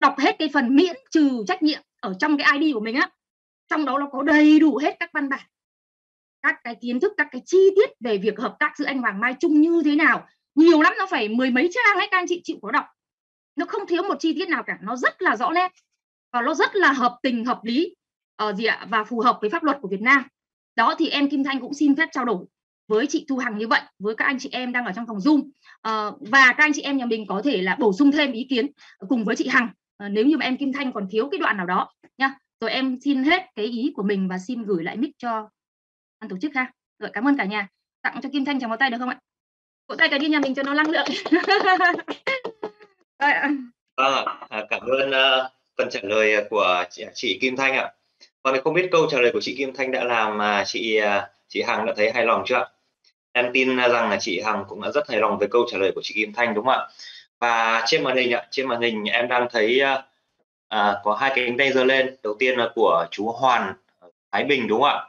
đọc hết cái phần miễn trừ trách nhiệm ở trong cái ID của mình á. Trong đó nó có đầy đủ hết các văn bản, các cái kiến thức, các cái chi tiết về việc hợp tác giữa anh Hoàng Mai Trung như thế nào. Nhiều lắm, nó phải mười mấy trang ấy, các anh chị, chịu có đọc nó không thiếu một chi tiết nào cả nó rất là rõ nét và nó rất là hợp tình hợp lý ở uh, gì ạ và phù hợp với pháp luật của Việt Nam. Đó thì em Kim Thanh cũng xin phép trao đổi với chị Thu Hằng như vậy với các anh chị em đang ở trong phòng Zoom. Uh, và các anh chị em nhà mình có thể là bổ sung thêm ý kiến cùng với chị Hằng uh, nếu như mà em Kim Thanh còn thiếu cái đoạn nào đó nha rồi em xin hết cái ý của mình và xin gửi lại mic cho ban tổ chức ha. Rồi cảm ơn cả nhà. Tặng cho Kim Thanh chào một tay được không ạ? Vỗ tay cả đi nhà mình cho nó năng lượng. vâng À, cảm ơn uh, phần trả lời của chị, chị Kim Thanh ạ. Vâng, Còn không biết câu trả lời của chị Kim Thanh đã làm mà chị ờ, chị Hằng đã thấy hài lòng chưa em tin rằng là chị Hằng cũng đã rất hài lòng với câu trả lời của chị Kim Thanh đúng không ạ? Và trên màn hình ạ trên màn hình em đang thấy uh, à, có hai cái cánh tay giơ lên. Đầu tiên là của chú Hoàn Thái Bình đúng không ạ?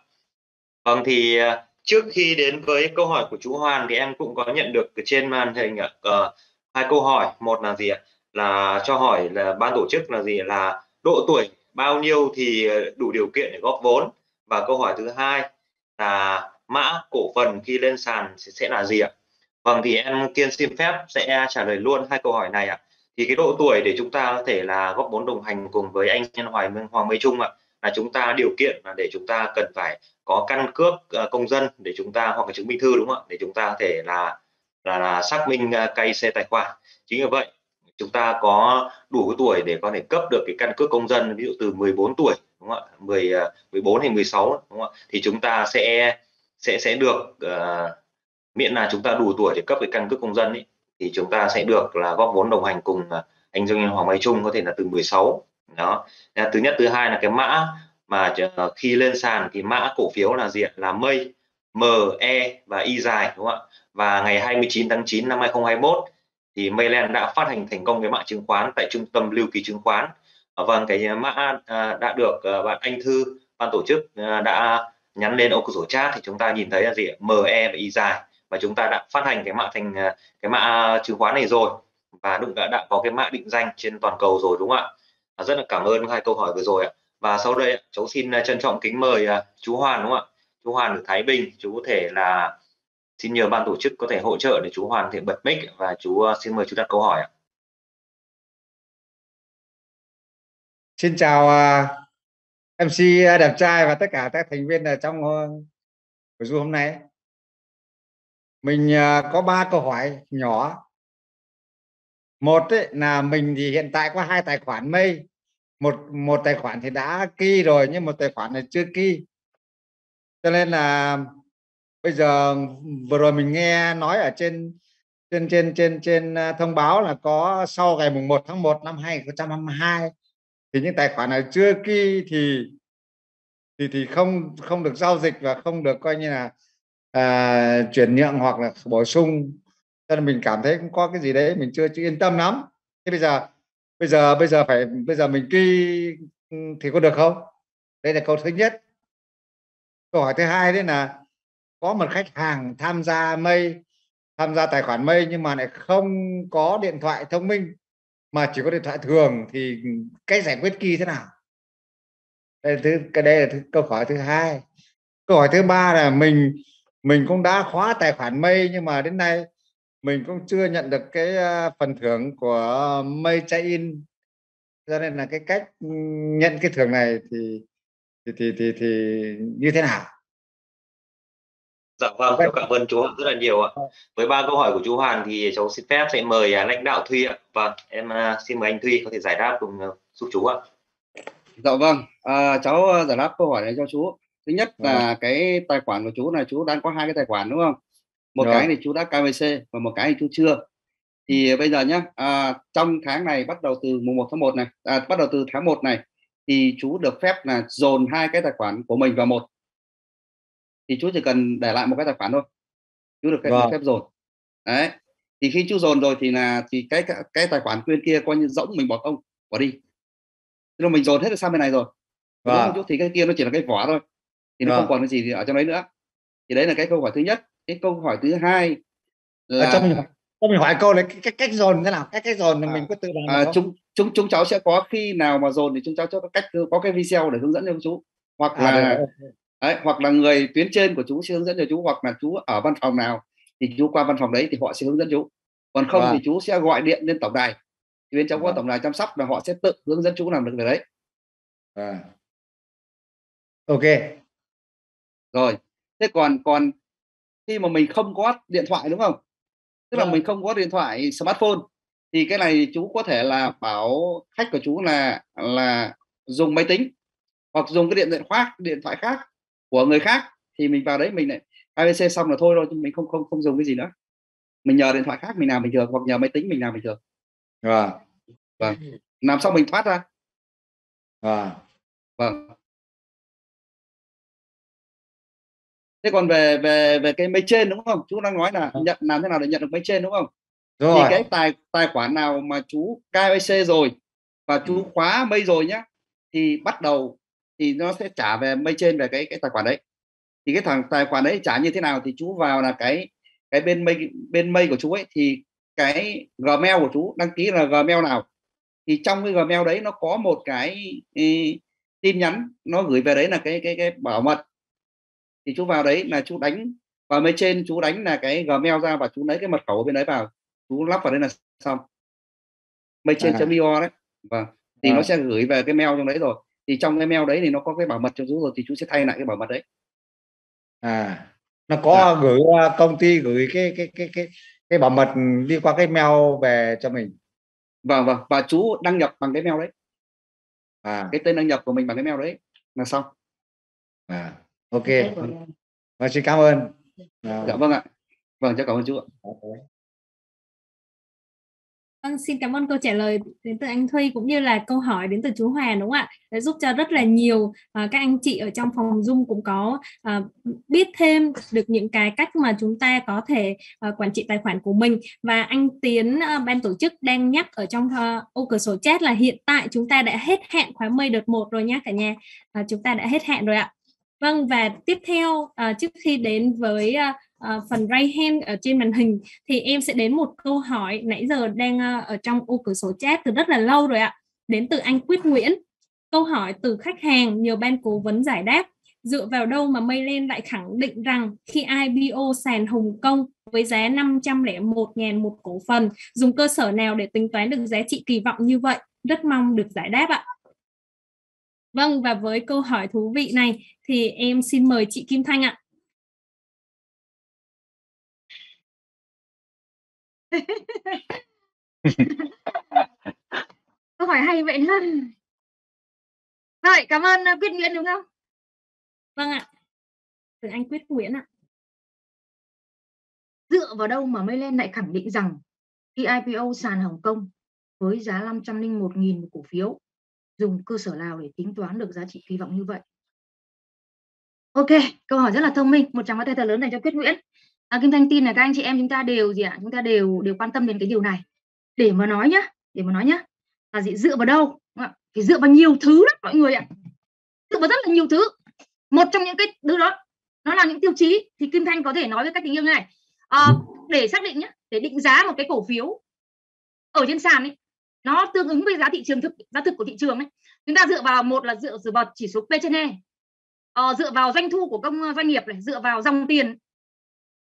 Vâng thì uh, trước khi đến với câu hỏi của chú Hoàn thì em cũng có nhận được trên màn hình uh, hai câu hỏi một là gì ạ? Là cho hỏi là ban tổ chức là gì? Là độ tuổi bao nhiêu thì đủ điều kiện để góp vốn? Và câu hỏi thứ hai là mã cổ phần khi lên sàn sẽ, sẽ là gì ạ? Vâng thì em kiên xin phép sẽ trả lời luôn hai câu hỏi này ạ. Thì cái độ tuổi để chúng ta có thể là góp vốn đồng hành cùng với anh nhân hoài hoàng Minh trung ạ là chúng ta điều kiện là để chúng ta cần phải có căn cước ờ, công dân để chúng ta hoặc là chứng minh thư đúng không ạ? Để chúng ta có thể là là, là xác minh à, cây xe tài khoản. Chính vì vậy chúng ta có đủ tuổi để có thể cấp được cái căn cước công dân ví dụ từ 14 tuổi đúng không ạ? 10 14 à, hay 16 đúng không ạ? Thì chúng ta sẽ sẽ sẽ được uh, miễn là chúng ta đủ tuổi để cấp cái căn cước công dân ấy, thì chúng ta sẽ được là góp vốn đồng hành cùng anh doanh nhân Hoàng Mai Trung có thể là từ 16 đó. Thứ nhất thứ hai là cái mã mà khi lên sàn thì mã cổ phiếu là gì là mây M E và Y dài đúng không ạ? Và ngày 29 tháng 9 năm 2021 thì Mayland đã phát hành thành công cái mã chứng khoán tại trung tâm lưu ký chứng khoán. Ờ, vâng cái mã à, đã được ờ, bạn anh thư ban tổ chức ờ, đã nhắn lên ô cửa sổ chat thì chúng ta nhìn thấy là gì ME và Y dài. Và chúng ta đã phát hành cái mã thành cái mã chứng khoán này rồi. Và đúng đã, đã có cái mã định danh trên toàn cầu rồi đúng không ạ? Rất là cảm ơn hai câu hỏi vừa rồi ạ. Và sau đây cháu xin trân trọng kính mời chú Hoàn đúng không ạ? Chú Hoàn ở Thái Bình chú có thể là xin nhờ ban tổ chức có thể hỗ trợ để chú Hoàn thể bật mic và chú ờ, xin mời chú đặt câu hỏi ạ Xin chào ờ, MC ờ, đẹp trai và tất cả các thành viên ở trong buổi du hôm nay. Mình có ba câu hỏi nhỏ. Một ấy, là mình thì hiện tại có hai tài khoản mây. Một một tài khoản thì đã ký rồi nhưng một tài khoản này chưa ký. Cho nên là bây giờ vừa rồi mình nghe nói ở trên trên trên trên trên à, thông báo là có sau ngày mùng 1 tháng 1 năm 2022 thì những tài khoản nào chưa ký thì thì thì không không được giao dịch và không được coi như là à, chuyển nhượng hoặc là bổ sung. Cho nên mình cảm thấy cũng có cái gì đấy mình chưa chưa yên tâm lắm. Thế bây giờ bây giờ bây giờ phải bây giờ mình ký ừ, thì có được không? Đây là câu thứ nhất câu hỏi thứ hai đấy là có một khách hàng tham gia mây tham gia tài khoản mây nhưng mà lại không có điện thoại thông minh mà chỉ có điện thoại thường thì cách giải quyết kỳ thế nào? Đây là thứ cái đây là thứ, câu hỏi thứ hai. Câu hỏi thứ ba là mình mình cũng đã khóa tài khoản mây nhưng mà đến nay mình cũng chưa nhận được cái ờ, phần thưởng của mây chạy in. Cho nên là cái cách ừ, nhận cái thưởng này thì thì thì thì, thì như thế nào Dạ vâng, cháu cảm ơn chú Hoàn rất là nhiều ạ. Với ba câu hỏi của chú Hoàn thì cháu xin phép sẽ mời à, lãnh đạo Thuy ạ. Vâng, em à, xin mời anh Thuy có thể giải đáp cùng à, giúp chú ạ. Dạ vâng, à, cháu giải đáp câu hỏi này cho chú. Thứ nhất là ừ. cái tài khoản của chú là chú đang có hai cái tài khoản đúng không? Một Rồi. cái thì chú đã KVC và một cái thì chú chưa. Thì bây giờ nhé, à, trong tháng này bắt đầu từ mùng 1 tháng 1 này, à, bắt đầu từ tháng 1 này thì chú được phép là dồn hai cái tài khoản của mình vào một. Thì chú chỉ cần để lại một cái tài khoản thôi. Chú được, vâng. phép dồn. Đấy. Thì khi chú dồn rồi thì là thì cái cái tài khoản quyên kia coi như rỗng mình bỏ không bỏ đi. Tức mình dồn hết sang bên này rồi. Vâng. chú thì cái kia nó chỉ là cái vỏ thôi. Thì nó vâng. không còn cái gì ở trong đấy nữa. Thì đấy là cái câu hỏi thứ nhất. Cái câu hỏi thứ hai là à, cho mình cho mình hỏi câu là cái, cách dồn thế nào? Cách cách dồn thì à, mình có tự làm à, chúng chúng chúng cháu sẽ có khi nào mà dồn thì chúng cháu có cách có cái video để hướng dẫn cho chú hoặc à, là được. Đấy, hoặc là người tuyến trên của chú sẽ hướng dẫn cho chú hoặc là chú ở văn phòng nào thì chú qua văn phòng đấy thì họ sẽ hướng dẫn chú còn không à. thì chú sẽ gọi điện lên tổng đài thì bên trong có à. tổng đài chăm sóc là họ sẽ tự hướng dẫn chú làm được việc đấy à. ok rồi thế còn còn khi mà mình không có điện thoại đúng không tức là à. mình không có điện thoại smartphone thì cái này chú có thể là bảo khách của chú là là dùng máy tính hoặc dùng cái điện thoại khác điện thoại khác của người khác thì mình vào đấy mình lại ABC xong là thôi rồi mình không không không dùng cái gì nữa. Mình nhờ điện thoại khác mình làm bình thường hoặc nhờ máy tính mình làm bình thường. Vâng. Vâng. Làm xong mình thoát ra. Vâng. Vâng. Thế còn về về về cái mây trên đúng không? Chú đang nói là vâng. nhận làm thế nào để nhận được mây trên đúng không rồi. thì cái tài tài khoản nào mà chú KYC rồi và chú ừ. khóa mây rồi nhá thì bắt đầu thì nó sẽ trả về mây trên về cái cái tài khoản đấy thì cái thằng tài khoản đấy trả như thế nào thì chú vào là cái cái bên mây bên mây của chú ấy thì cái gmail của chú đăng ký là gmail nào thì trong cái gmail đấy nó có một cái ý, tin nhắn nó gửi về đấy là cái cái cái bảo mật thì chú vào đấy là chú đánh vào mây trên chú đánh là cái gmail ra và chú lấy cái mật khẩu bên đấy vào chú lắp vào đây là xong. Mây trên à. io đấy. Và vâng. thì à. nó sẽ gửi về cái mail trong đấy rồi. Thì trong cái mail đấy thì nó có cái bảo mật cho chú rồi thì chú sẽ thay lại cái bảo mật đấy. À. Nó có à. gửi công ty gửi cái cái cái cái cái bảo mật đi qua cái mail về cho mình? Vâng vâng. Và chú đăng nhập bằng cái mail đấy. À. Cái tên đăng nhập của mình bằng cái mail đấy là xong. À. Ok. Và xin cảm ơn. À. dạ vâng ạ. Vâng cháu cảm ơn chú ạ Vâng, xin cảm ơn câu trả lời đến từ anh Thuy cũng như là câu hỏi đến từ chú Hòa đúng không ạ? Để giúp cho rất là nhiều uh, các anh chị ở trong phòng Zoom cũng có uh, biết thêm được những cái cách mà chúng ta có thể uh, quản trị tài khoản của mình và anh Tiến uh, ban tổ chức đang nhắc ở trong uh, ô cửa sổ chat là hiện tại chúng ta đã hết hạn khóa mây đợt 1 rồi nhé cả nhà. Uh, chúng ta đã hết hạn rồi ạ. Vâng và tiếp theo uh, trước khi đến với uh, uh, phần right hand ở trên màn hình thì em sẽ đến một câu hỏi nãy giờ đang uh, ở trong ô cửa sổ chat từ rất là lâu rồi ạ. Đến từ anh Quyết Nguyễn. Câu hỏi từ khách hàng nhờ ban cố vấn giải đáp dựa vào đâu mà Maylen lại khẳng định rằng khi IPO sàn Hồng Kông với giá 501.000 một cổ phần dùng cơ sở nào để tính toán được giá trị kỳ vọng như vậy? Rất mong được giải đáp ạ. Vâng và với câu hỏi thú vị này thì em xin mời chị Kim Thanh ạ. Câu hỏi hay vậy ha rồi cảm ơn uh, quyết nguyễn đúng không? Vâng ạ. Từ anh quyết nguyễn ạ. Dựa vào đâu mà mới lên lại khẳng định rằng khi IPO sàn Hồng Kông với giá 501.000 một cổ phiếu dùng cơ sở nào để tính toán được giá trị kỳ vọng như vậy? Ok, câu hỏi rất là thông minh, một tràng tay thật lớn dành cho Quyết Nguyễn à, Kim Thanh tin là các anh chị em chúng ta đều gì ạ? Chúng ta đều đều quan tâm đến cái điều này. Để mà nói nhá để mà nói nhá là gì? Dựa vào đâu? Thì dựa vào nhiều thứ lắm mọi người ạ. Dựa vào rất là nhiều thứ. Một trong những cái thứ đó nó là những tiêu chí. Thì Kim Thanh có thể nói với cách tình yêu như này. À, để xác định nhá để định giá một cái cổ phiếu ở trên sàn ấy nó tương ứng với giá thị trường thực giá thực của thị trường ấy. Chúng ta dựa vào một là dựa dựa vào chỉ số P trên E. À, dựa vào doanh thu của công doanh nghiệp này dựa vào dòng tiền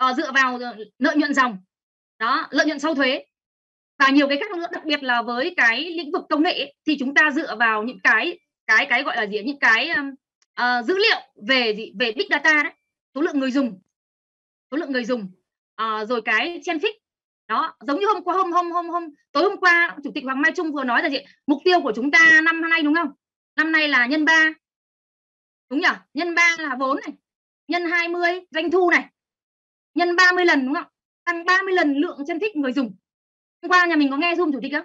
uh, dựa vào ờ, lợi nhuận dòng. Đó lợi nhuận sau thuế. Và nhiều cái khác nữa đặc biệt là với cái lĩnh vực công nghệ ấy, thì chúng ta dựa vào những cái cái cái gọi là gì những cái uh, dữ liệu về gì? Về big data đấy số lượng người dùng số lượng người dùng. Uh, rồi cái traffic đó giống như hôm qua hôm hôm hôm hôm tối hôm qua chủ tịch Hoàng Mai Trung vừa nói là gì mục tiêu của chúng ta năm nay đúng không? Năm nay là nhân ba. Đúng nhỉ? Nhân ba là vốn này nhân 20 doanh thu này nhân 30 lần đúng không tăng 30 lần lượng chân thích người dùng. Hôm qua nhà mình có nghe zoom chủ tịch không?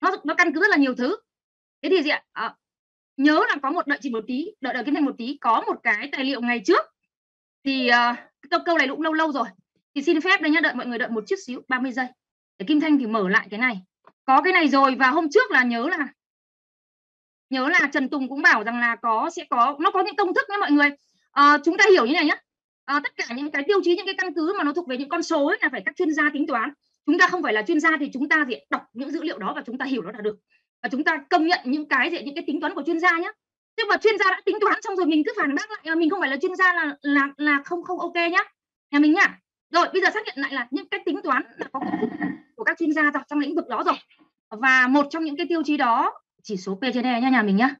Nó nó căn cứ rất là nhiều thứ. Thế thì gì ạ? À, nhớ là có một đợi chị một tí đợi đợi cái thành một tí có một cái tài liệu ngày trước. Thì uh, câu câu này cũng lâu lâu rồi. Thì xin phép đây nhá đợi mọi người đợi một chút xíu 30 giây. Để Kim Thanh thì mở lại cái này. Có cái này rồi và hôm trước là nhớ là nhớ là Trần Tùng cũng bảo rằng là có sẽ có nó có những công thức nhé mọi người. À, chúng ta hiểu như này nhé à, tất cả những cái tiêu chí những cái căn cứ mà nó thuộc về những con số ấy là phải các chuyên gia tính toán. Chúng ta không phải là chuyên gia thì chúng ta gì đọc những dữ liệu đó và chúng ta hiểu nó là được. Và chúng ta công nhận những cái gì những cái tính toán của chuyên gia nhé nhưng mà chuyên gia đã tính toán xong rồi mình cứ phản bác lại à, mình không phải là chuyên gia là là là không không ok nhá. Nhà mình nhá. Rồi bây giờ xác nhận lại là những cái tính toán là có của các chuyên gia trong lĩnh vực đó rồi. Và một trong những cái tiêu chí đó chỉ số P trên E nha nhà mình nhá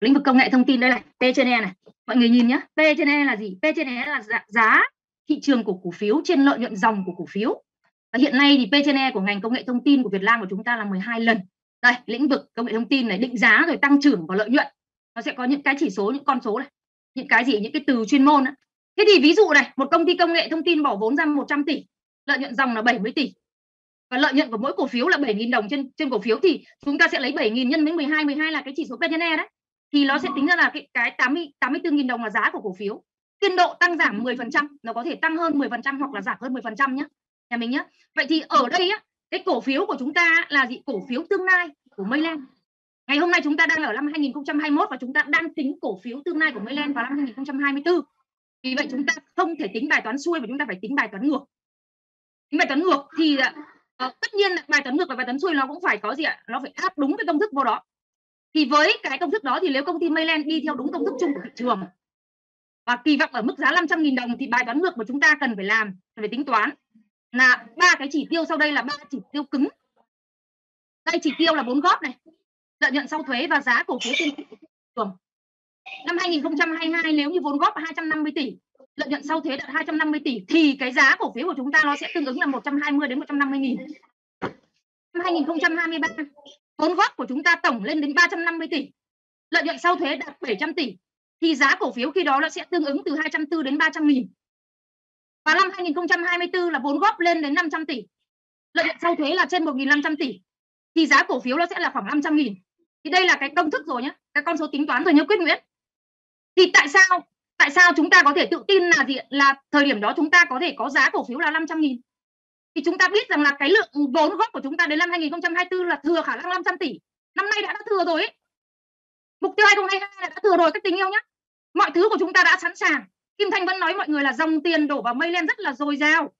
lĩnh vực công nghệ thông tin đây này P trên E này. Mọi người nhìn nhé, P trên E là gì? P trên E là giá thị trường của cổ phiếu trên lợi nhuận dòng của cổ phiếu. Và hiện nay thì P trên E của ngành công nghệ thông tin của Việt Nam của chúng ta là 12 lần. Đây lĩnh vực công nghệ thông tin này định giá rồi tăng trưởng và lợi nhuận. Nó sẽ có những cái chỉ số những con số này những cái gì? Những cái từ chuyên môn đó. thế thì ví dụ này một công ty công nghệ thông tin bỏ vốn ra 100 tỷ lợi nhuận dòng là 70 tỷ. Và lợi nhuận của mỗi cổ phiếu là 7.000 đồng trên trên cổ phiếu thì chúng ta sẽ lấy 7.000 nhân với 12 12 là cái chỉ số P/E đấy thì nó sẽ tính ra là cái cái 80 84.000 đồng là giá của cổ phiếu. Biên độ tăng giảm 10% nó có thể tăng hơn 10% hoặc là giảm hơn 10% nhé nhà mình nhé vậy thì ở đây á cái cổ phiếu của chúng ta là gì? Cổ phiếu tương lai của Mayland. Ngày hôm nay chúng ta đang ở năm 2021 và chúng ta đang tính cổ phiếu tương lai của Mayland vào năm 2024 vì vậy chúng ta không thể tính bài toán xuôi và chúng ta phải tính bài toán ngược. Tính bài toán ngược thì uh, tất nhiên là bài toán ngược và bài toán xuôi nó cũng phải có gì ạ? Nó phải áp đúng cái công thức vô đó thì với cái công thức đó thì nếu công ty Mayland đi theo đúng công thức chung của thị trường và kỳ vọng ở mức giá 500.000 đồng thì bài toán ngược mà chúng ta cần phải làm phải tính toán. Là ba cái chỉ tiêu sau đây là ba chỉ tiêu cứng. Đây chỉ tiêu là vốn góp này, lợi nhuận sau thuế và giá cổ phiếu trên thị trường. Năm 2022 nếu như vốn góp 250 tỷ, lợi nhuận sau thuế đạt 250 tỷ thì cái giá cổ phiếu của chúng ta nó sẽ tương ứng là 120 đến 150 nghìn. Năm 2023 vốn góp của chúng ta tổng lên đến 350 tỷ, lợi nhuận sau thuế đạt 700 tỷ, thì giá cổ phiếu khi đó nó sẽ tương ứng từ 240 đến 300 nghìn. Và năm 2024 là vốn góp lên đến 500 tỷ, lợi nhuận sau thuế là trên 1.500 tỷ, thì giá cổ phiếu nó sẽ là khoảng 500 nghìn. Thì đây là cái công thức rồi nhé cái con số tính toán rồi nhé quyết nguyễn thì tại sao tại sao chúng ta có thể tự tin là gì là thời điểm đó chúng ta có thể có giá cổ phiếu là 500 nghìn thì chúng ta biết rằng là cái lượng vốn góp của chúng ta đến năm 2024 là thừa khả năng 500 tỷ. Năm nay đã, đã thừa rồi ấy. mục tiêu 2022 là đã thừa rồi các tình yêu nhé mọi thứ của chúng ta đã sẵn sàng. Kim Thanh vẫn nói mọi người là dòng tiền đổ vào mây lên rất là dồi dào.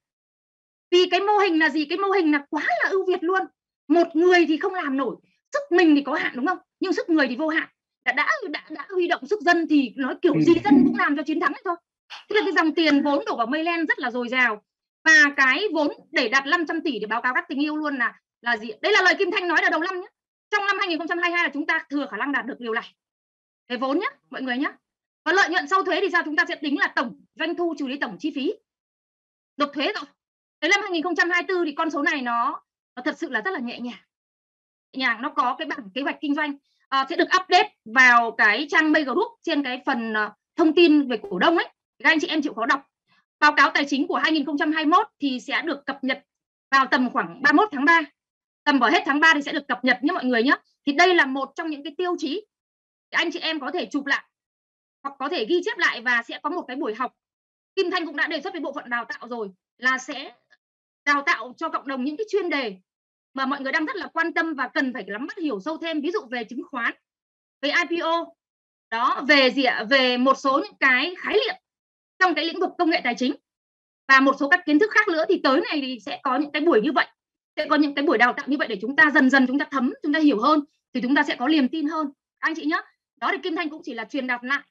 Vì cái mô hình là gì? Cái mô hình là quá là ưu việt luôn. Một người thì không làm nổi. Sức mình thì có hạn đúng không? Nhưng sức người thì vô hạn. Đã đã đã, đã huy động sức dân thì nói kiểu gì dân cũng làm cho chiến thắng ấy thôi. Thế là cái dòng tiền vốn đổ vào mây len rất là dồi dào và cái vốn để đạt 500 tỷ để báo cáo các tình yêu luôn là là gì đây là lời Kim Thanh nói là đầu năm nhé trong năm 2022 là chúng ta thừa khả năng đạt được điều này. Cái vốn nhé mọi người nhé và lợi nhuận sau thuế thì sao? Chúng ta sẽ tính là tổng doanh thu trừ đi tổng chi phí. Nộp thuế rồi. Đến năm 2024 thì con số này nó nó thật sự là rất là nhẹ nhàng. Nhẹ nhàng nó có cái bảng kế hoạch kinh doanh. À, sẽ được update vào cái trang Mega Group trên cái phần uh, thông tin về cổ đông ấy. Các anh chị em chịu khó đọc báo cáo tài chính của 2021 thì sẽ được cập nhật vào tầm khoảng 31 tháng 3 tầm vào hết tháng 3 thì sẽ được cập nhật nhé mọi người nhé. Thì đây là một trong những cái tiêu chí anh chị em có thể chụp lại hoặc có thể ghi chép lại và sẽ có một cái buổi học. Kim Thanh cũng đã đề xuất với bộ phận đào tạo rồi là sẽ đào tạo cho cộng đồng những cái chuyên đề mà mọi người đang rất là quan tâm và cần phải nắm bắt hiểu sâu thêm, ví dụ về chứng khoán, về IPO đó, về gì ạ? Về một số những cái khái niệm trong cái lĩnh vực công nghệ tài chính. Và một số các kiến thức khác nữa thì tới này thì sẽ có những cái buổi như vậy, sẽ có những cái buổi đào tạo như vậy để chúng ta dần dần chúng ta thấm, chúng ta hiểu hơn, thì chúng ta sẽ có niềm tin hơn. Anh chị nhé đó thì Kim Thanh cũng chỉ là truyền đạt lại.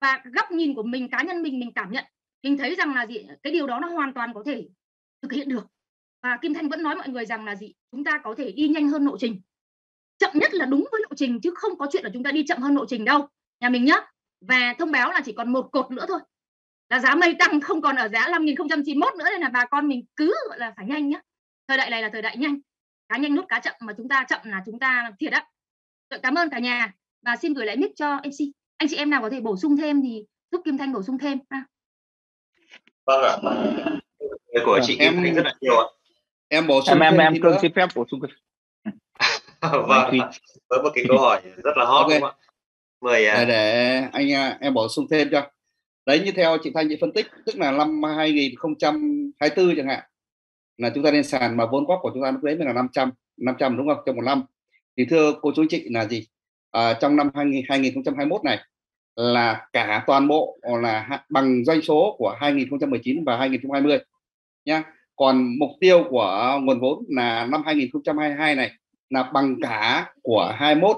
Và góc nhìn của mình, cá nhân mình mình cảm nhận, mình thấy rằng là gì, cái điều đó nó hoàn toàn có thể thực hiện được. Và Kim Thanh vẫn nói mọi người rằng là gì, chúng ta có thể đi nhanh hơn lộ trình. Chậm nhất là đúng với lộ trình, chứ không có chuyện là chúng ta đi chậm hơn lộ trình đâu. Nhà mình nhá và thông báo là chỉ còn một cột nữa thôi là giá mây tăng không còn ở giá 5091 nữa nên là bà con mình cứ gọi là phải nhanh nhá. Thời đại này là thời đại nhanh. Cá nhanh nút cá chậm mà chúng ta chậm là chúng ta thiệt á. Cảm ơn cả nhà. Và xin gửi lại mic cho MC. Anh chị em nào có thể bổ sung thêm thì giúp Kim Thanh bổ sung thêm ha. vâng ạ. Của chị em Kim rất là nhiều ạ. em bổ sung em em em cương xin phép bổ sung vâng với một cái câu hỏi rất là hot okay. đúng không ạ? Mời để, để anh à, em bổ sung thêm cho đấy như theo chị Thanh chị phân tích tức là năm 2024 chẳng hạn là chúng ta lên sàn mà vốn góp của chúng ta lúc đấy mới là 500 500 đúng không? Trong một năm. Thì thưa cô chú chị là gì? À, trong năm 2021 này là cả toàn bộ là bằng doanh số của 2019 và 2020 nhá. Còn mục tiêu của nguồn vốn là năm 2022 này là bằng cả của 21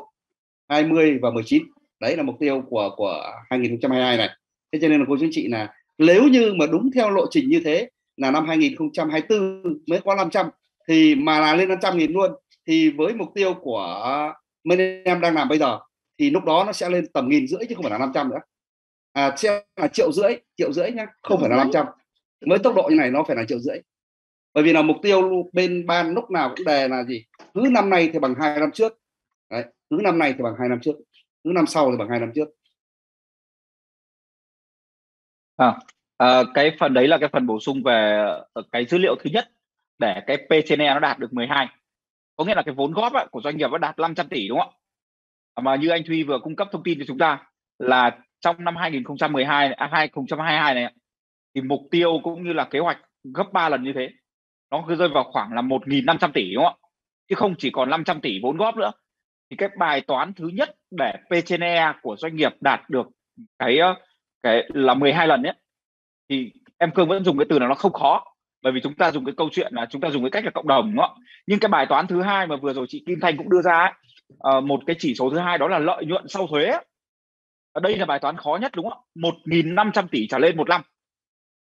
20 và 19 đấy là mục tiêu của của 2022 này thế cho nên là cô chú chị là nếu như mà đúng theo lộ trình như thế là năm 2024 mới có 500 thì mà là lên 500 nghìn luôn thì với mục tiêu của mấy em đang làm bây giờ thì lúc đó nó sẽ lên tầm nghìn rưỡi chứ không phải là 500 nữa. À, sẽ là triệu rưỡi triệu rưỡi nhá không phải là 500 với tốc độ như này nó phải là triệu rưỡi. Bởi vì là mục tiêu bên ban lúc nào cũng đề là gì? Cứ năm nay thì bằng hai năm trước. Đấy, cứ năm nay thì bằng hai năm trước cứ năm sau thì bằng hai năm trước à, à, cái phần đấy là cái phần bổ sung về ờ, cái dữ liệu thứ nhất để cái P trên E nó đạt được 12 có nghĩa là cái vốn góp của doanh nghiệp nó đạt 500 tỷ đúng không ạ? Mà như anh Thuy vừa cung cấp thông tin cho chúng ta là trong năm 2012 à, 2022 này thì mục tiêu cũng như là kế hoạch gấp 3 lần như thế. Nó cứ rơi vào khoảng là 1.500 tỷ đúng không ạ? Chứ không chỉ còn 500 tỷ vốn góp nữa. Thì cái bài toán thứ nhất để P trên E của doanh nghiệp đạt được cái cái là 12 lần nhé. Thì em Cương vẫn dùng cái từ là nó không khó bởi vì chúng ta dùng cái câu chuyện là chúng ta dùng cái cách là cộng đồng đúng không? nhưng cái bài toán thứ hai mà vừa rồi chị Kim Thanh cũng đưa ra ấy, ờ, một cái chỉ số thứ hai đó là lợi nhuận sau thuế ở đây là bài toán khó nhất đúng không một nghìn năm trăm tỷ trở lên một năm.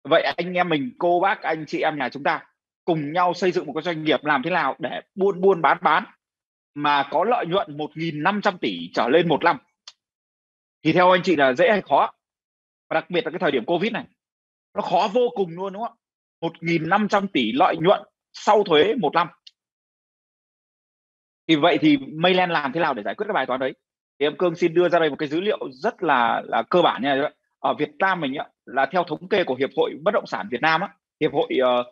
Vậy anh em mình cô bác anh chị em nhà chúng ta cùng nhau xây dựng một cái doanh nghiệp làm thế nào để buôn buôn bán bán mà có lợi nhuận 1.500 tỷ trở lên một năm? Thì theo anh chị là dễ hay khó và đặc biệt là cái thời điểm covid này nó khó vô cùng luôn đúng không 1.500 tỷ lợi nhuận sau thuế một năm. Thì vậy thì Mayland làm thế nào để giải quyết cái bài toán đấy? Thì em Cương xin đưa ra đây một cái dữ liệu rất là là cơ bản nha. Ở Việt Nam mình á, là theo thống kê của hiệp hội bất động sản Việt Nam á, hiệp hội uh,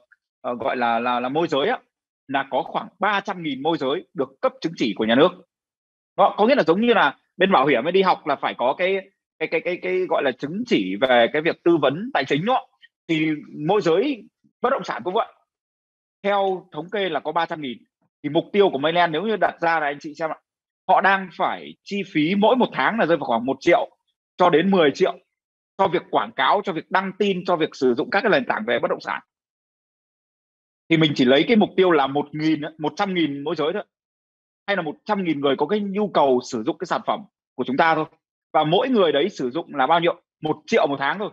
uh, gọi là là là môi giới á, là có khoảng 300.000 môi giới được cấp chứng chỉ của nhà nước. Đó có nghĩa là giống như là bên bảo hiểm mới đi học là phải có cái cái cái cái cái gọi là chứng chỉ về cái việc tư vấn tài chính đó, thì môi giới bất động sản cũng vậy. Theo thống kê là có 300 nghìn, thì mục tiêu của Mayland nếu như đặt ra là anh chị xem ạ, họ đang phải chi phí mỗi một tháng là rơi vào khoảng 1 triệu cho đến 10 triệu cho việc quảng cáo, cho việc đăng tin, cho việc sử dụng các cái nền tảng về bất động sản. Thì mình chỉ lấy cái mục tiêu là một nghìn, một trăm nghìn môi giới thôi, hay là một trăm nghìn người có cái nhu cầu sử dụng cái sản phẩm của chúng ta thôi và mỗi người đấy sử dụng là bao nhiêu? Một triệu một tháng thôi.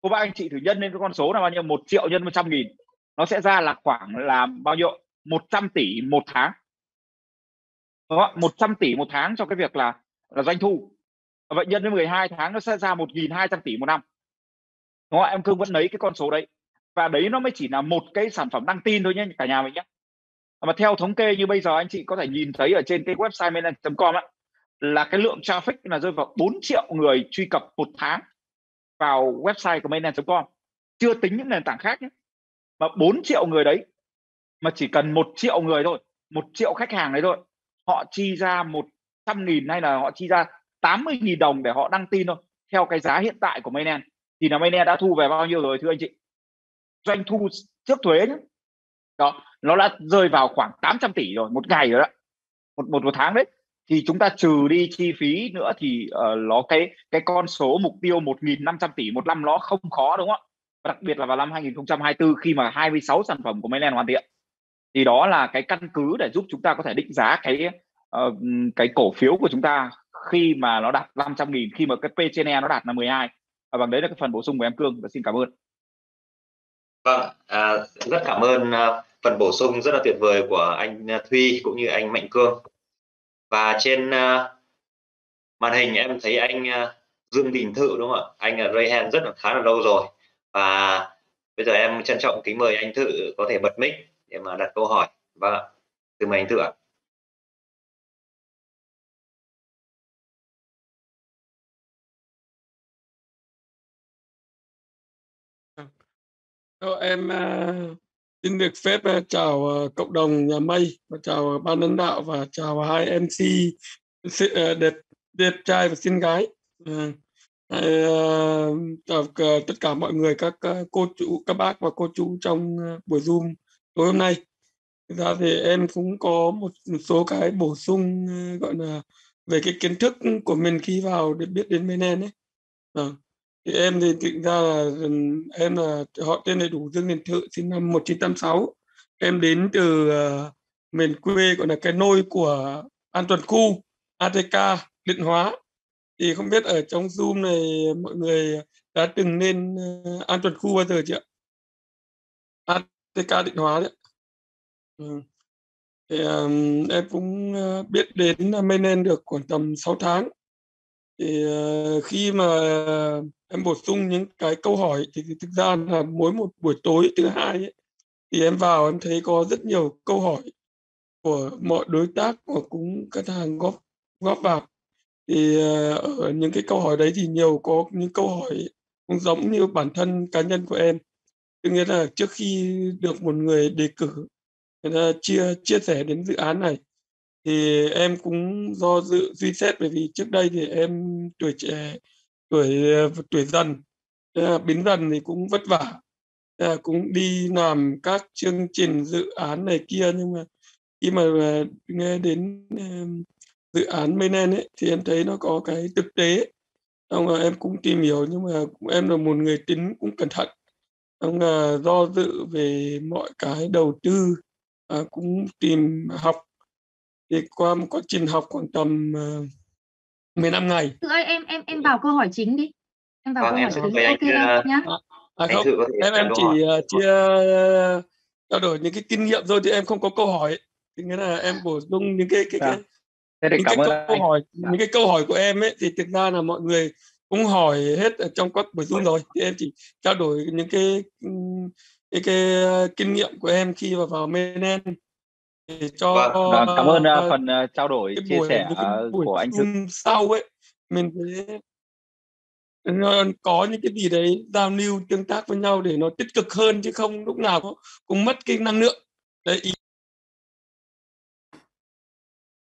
Cô bác anh chị thử nhân lên cái con số là bao nhiêu? Một triệu nhân một trăm nghìn. Nó sẽ ra là khoảng là bao nhiêu? Một trăm tỷ một tháng. Đó, 100 tỷ một tháng cho cái việc là là doanh thu. Vậy nhân với 12 tháng nó sẽ ra 1.200 tỷ một năm. Đúng không? em cương vẫn lấy cái con số đấy. Và đấy nó mới chỉ là một cái sản phẩm đăng tin thôi nhé cả nhà mình nhé. Mà theo thống kê như bây giờ anh chị có thể nhìn thấy ở trên cái website mainland.com ấy, là cái lượng traffic là rơi vào 4 triệu người truy cập một tháng vào website của mainland.com chưa tính những nền tảng khác nhé. Mà 4 triệu người đấy, mà chỉ cần một triệu người thôi, một triệu khách hàng đấy thôi, họ chi ra một trăm nghìn hay là họ chi ra 80 nghìn đồng để họ đăng tin thôi, theo cái giá hiện tại của mainland. Thì là mainland đã thu về bao nhiêu rồi, thưa anh chị? Doanh thu trước thuế nhé. Đó, nó đã rơi vào khoảng 800 tỷ rồi, một ngày rồi đó. Một một một tháng đấy thì chúng ta trừ đi chi phí nữa thì ờ, uh, nó cái cái con số mục tiêu 1.500 tỷ một năm nó không khó đúng không ạ? Đặc biệt là vào năm 2024 khi mà 26 sản phẩm của Mayland hoàn thiện. Thì đó là cái căn cứ để giúp chúng ta có thể định giá cái uh, cái cổ phiếu của chúng ta khi mà nó đạt 500 nghìn khi mà cái P trên E nó đạt là 12 và bằng đấy là cái phần bổ sung của em Cương. Và xin cảm ơn. Vâng à, rất cảm ơn ờ, phần bổ sung rất là tuyệt vời của anh Thuy cũng như anh Mạnh Cương và trên uh, màn hình em thấy anh uh, Dương Đình Thự đúng không ạ? Anh ở ray hand rất là khá là lâu rồi. Và bây giờ em trân trọng kính mời anh Thự có thể bật mic để mà đặt câu hỏi. Vâng và từ mời anh Thự ạ. Vâng. Em uh, xin được phép ờ, chào ờ, cộng đồng nhà mây, và chào ban lãnh đạo và chào hai MC ờ, đẹp đẹp trai và xinh gái. Chào tất cả mọi người, các cô chú, các bác và cô chú trong buổi zoom tối hôm nay. Thực ra thì em cũng có một số cái bổ sung gọi là, về cái kiến thức của mình khi vào để biết đến Menen ấy. Uh em thì thực ra là em là họ tên đầy đủ Dương Đình Thự sinh năm 1986 em đến từ uh, miền quê gọi là cái nôi của An Toàn Khu ATK Định Hóa. Thì không biết ở trong Zoom này mọi người đã từng lên uh, An Toàn Khu bao giờ chưa ATK Định Hóa đấy ừ. thì, um, em cũng uh, biết đến Mainland được khoảng tầm 6 tháng thì ờ, khi mà em bổ sung những cái câu hỏi thì, thực ra là mỗi một buổi tối thứ hai ấy, thì em vào em thấy có rất nhiều câu hỏi của mọi đối tác và cũng khách hàng góp góp vào. Thì ờ, ở những cái câu hỏi đấy thì nhiều có những câu hỏi cũng giống như bản thân cá nhân của em. Tức nghĩa là trước khi được một người đề cử người ta chia chia sẻ đến dự án này thì em cũng do dự suy xét bởi vì trước đây thì em tuổi trẻ tuổi ờ, tuổi dần. Biến dần thì cũng vất vả. Cũng đi làm các chương trình dự án này kia nhưng mà khi mà ờ, nghe đến ờ, dự án Menen ấy thì em thấy nó có cái thực tế. Xong rồi em cũng tìm hiểu nhưng mà em là một người tính cũng cẩn thận. Xong là do dự về mọi cái đầu tư à, cũng tìm học thì qua một quá trình học khoảng tầm uh, 15 ngày Thưa ơi em em em vào câu hỏi chính đi em vào vâng, câu em hỏi chính ok anh, đâu uh, nhá à, à không em em câu chỉ hỏi. uh, chia uh, trao đổi những cái kinh nghiệm thôi thì em không có câu hỏi thì nghĩa là em bổ sung những cái cái, Dạ. cái Thế thì những cảm cái ơn câu anh. hỏi Dạ. những cái câu hỏi của em ấy thì thực ra là mọi người cũng hỏi hết ở trong các buổi zoom rồi thì em chỉ trao đổi những cái cái, cái uh, kinh nghiệm của em khi vào vào Menen để cho Vâng, Vâng, cảm ơn uh, phần uh, trao đổi cái chia buổi sẻ những cái buổi của anh Thự. zoom sau ấy mình nó có những cái gì đấy giao lưu tương tác với nhau để nó tích cực hơn chứ không lúc nào cũng, cũng mất cái năng lượng đấy ý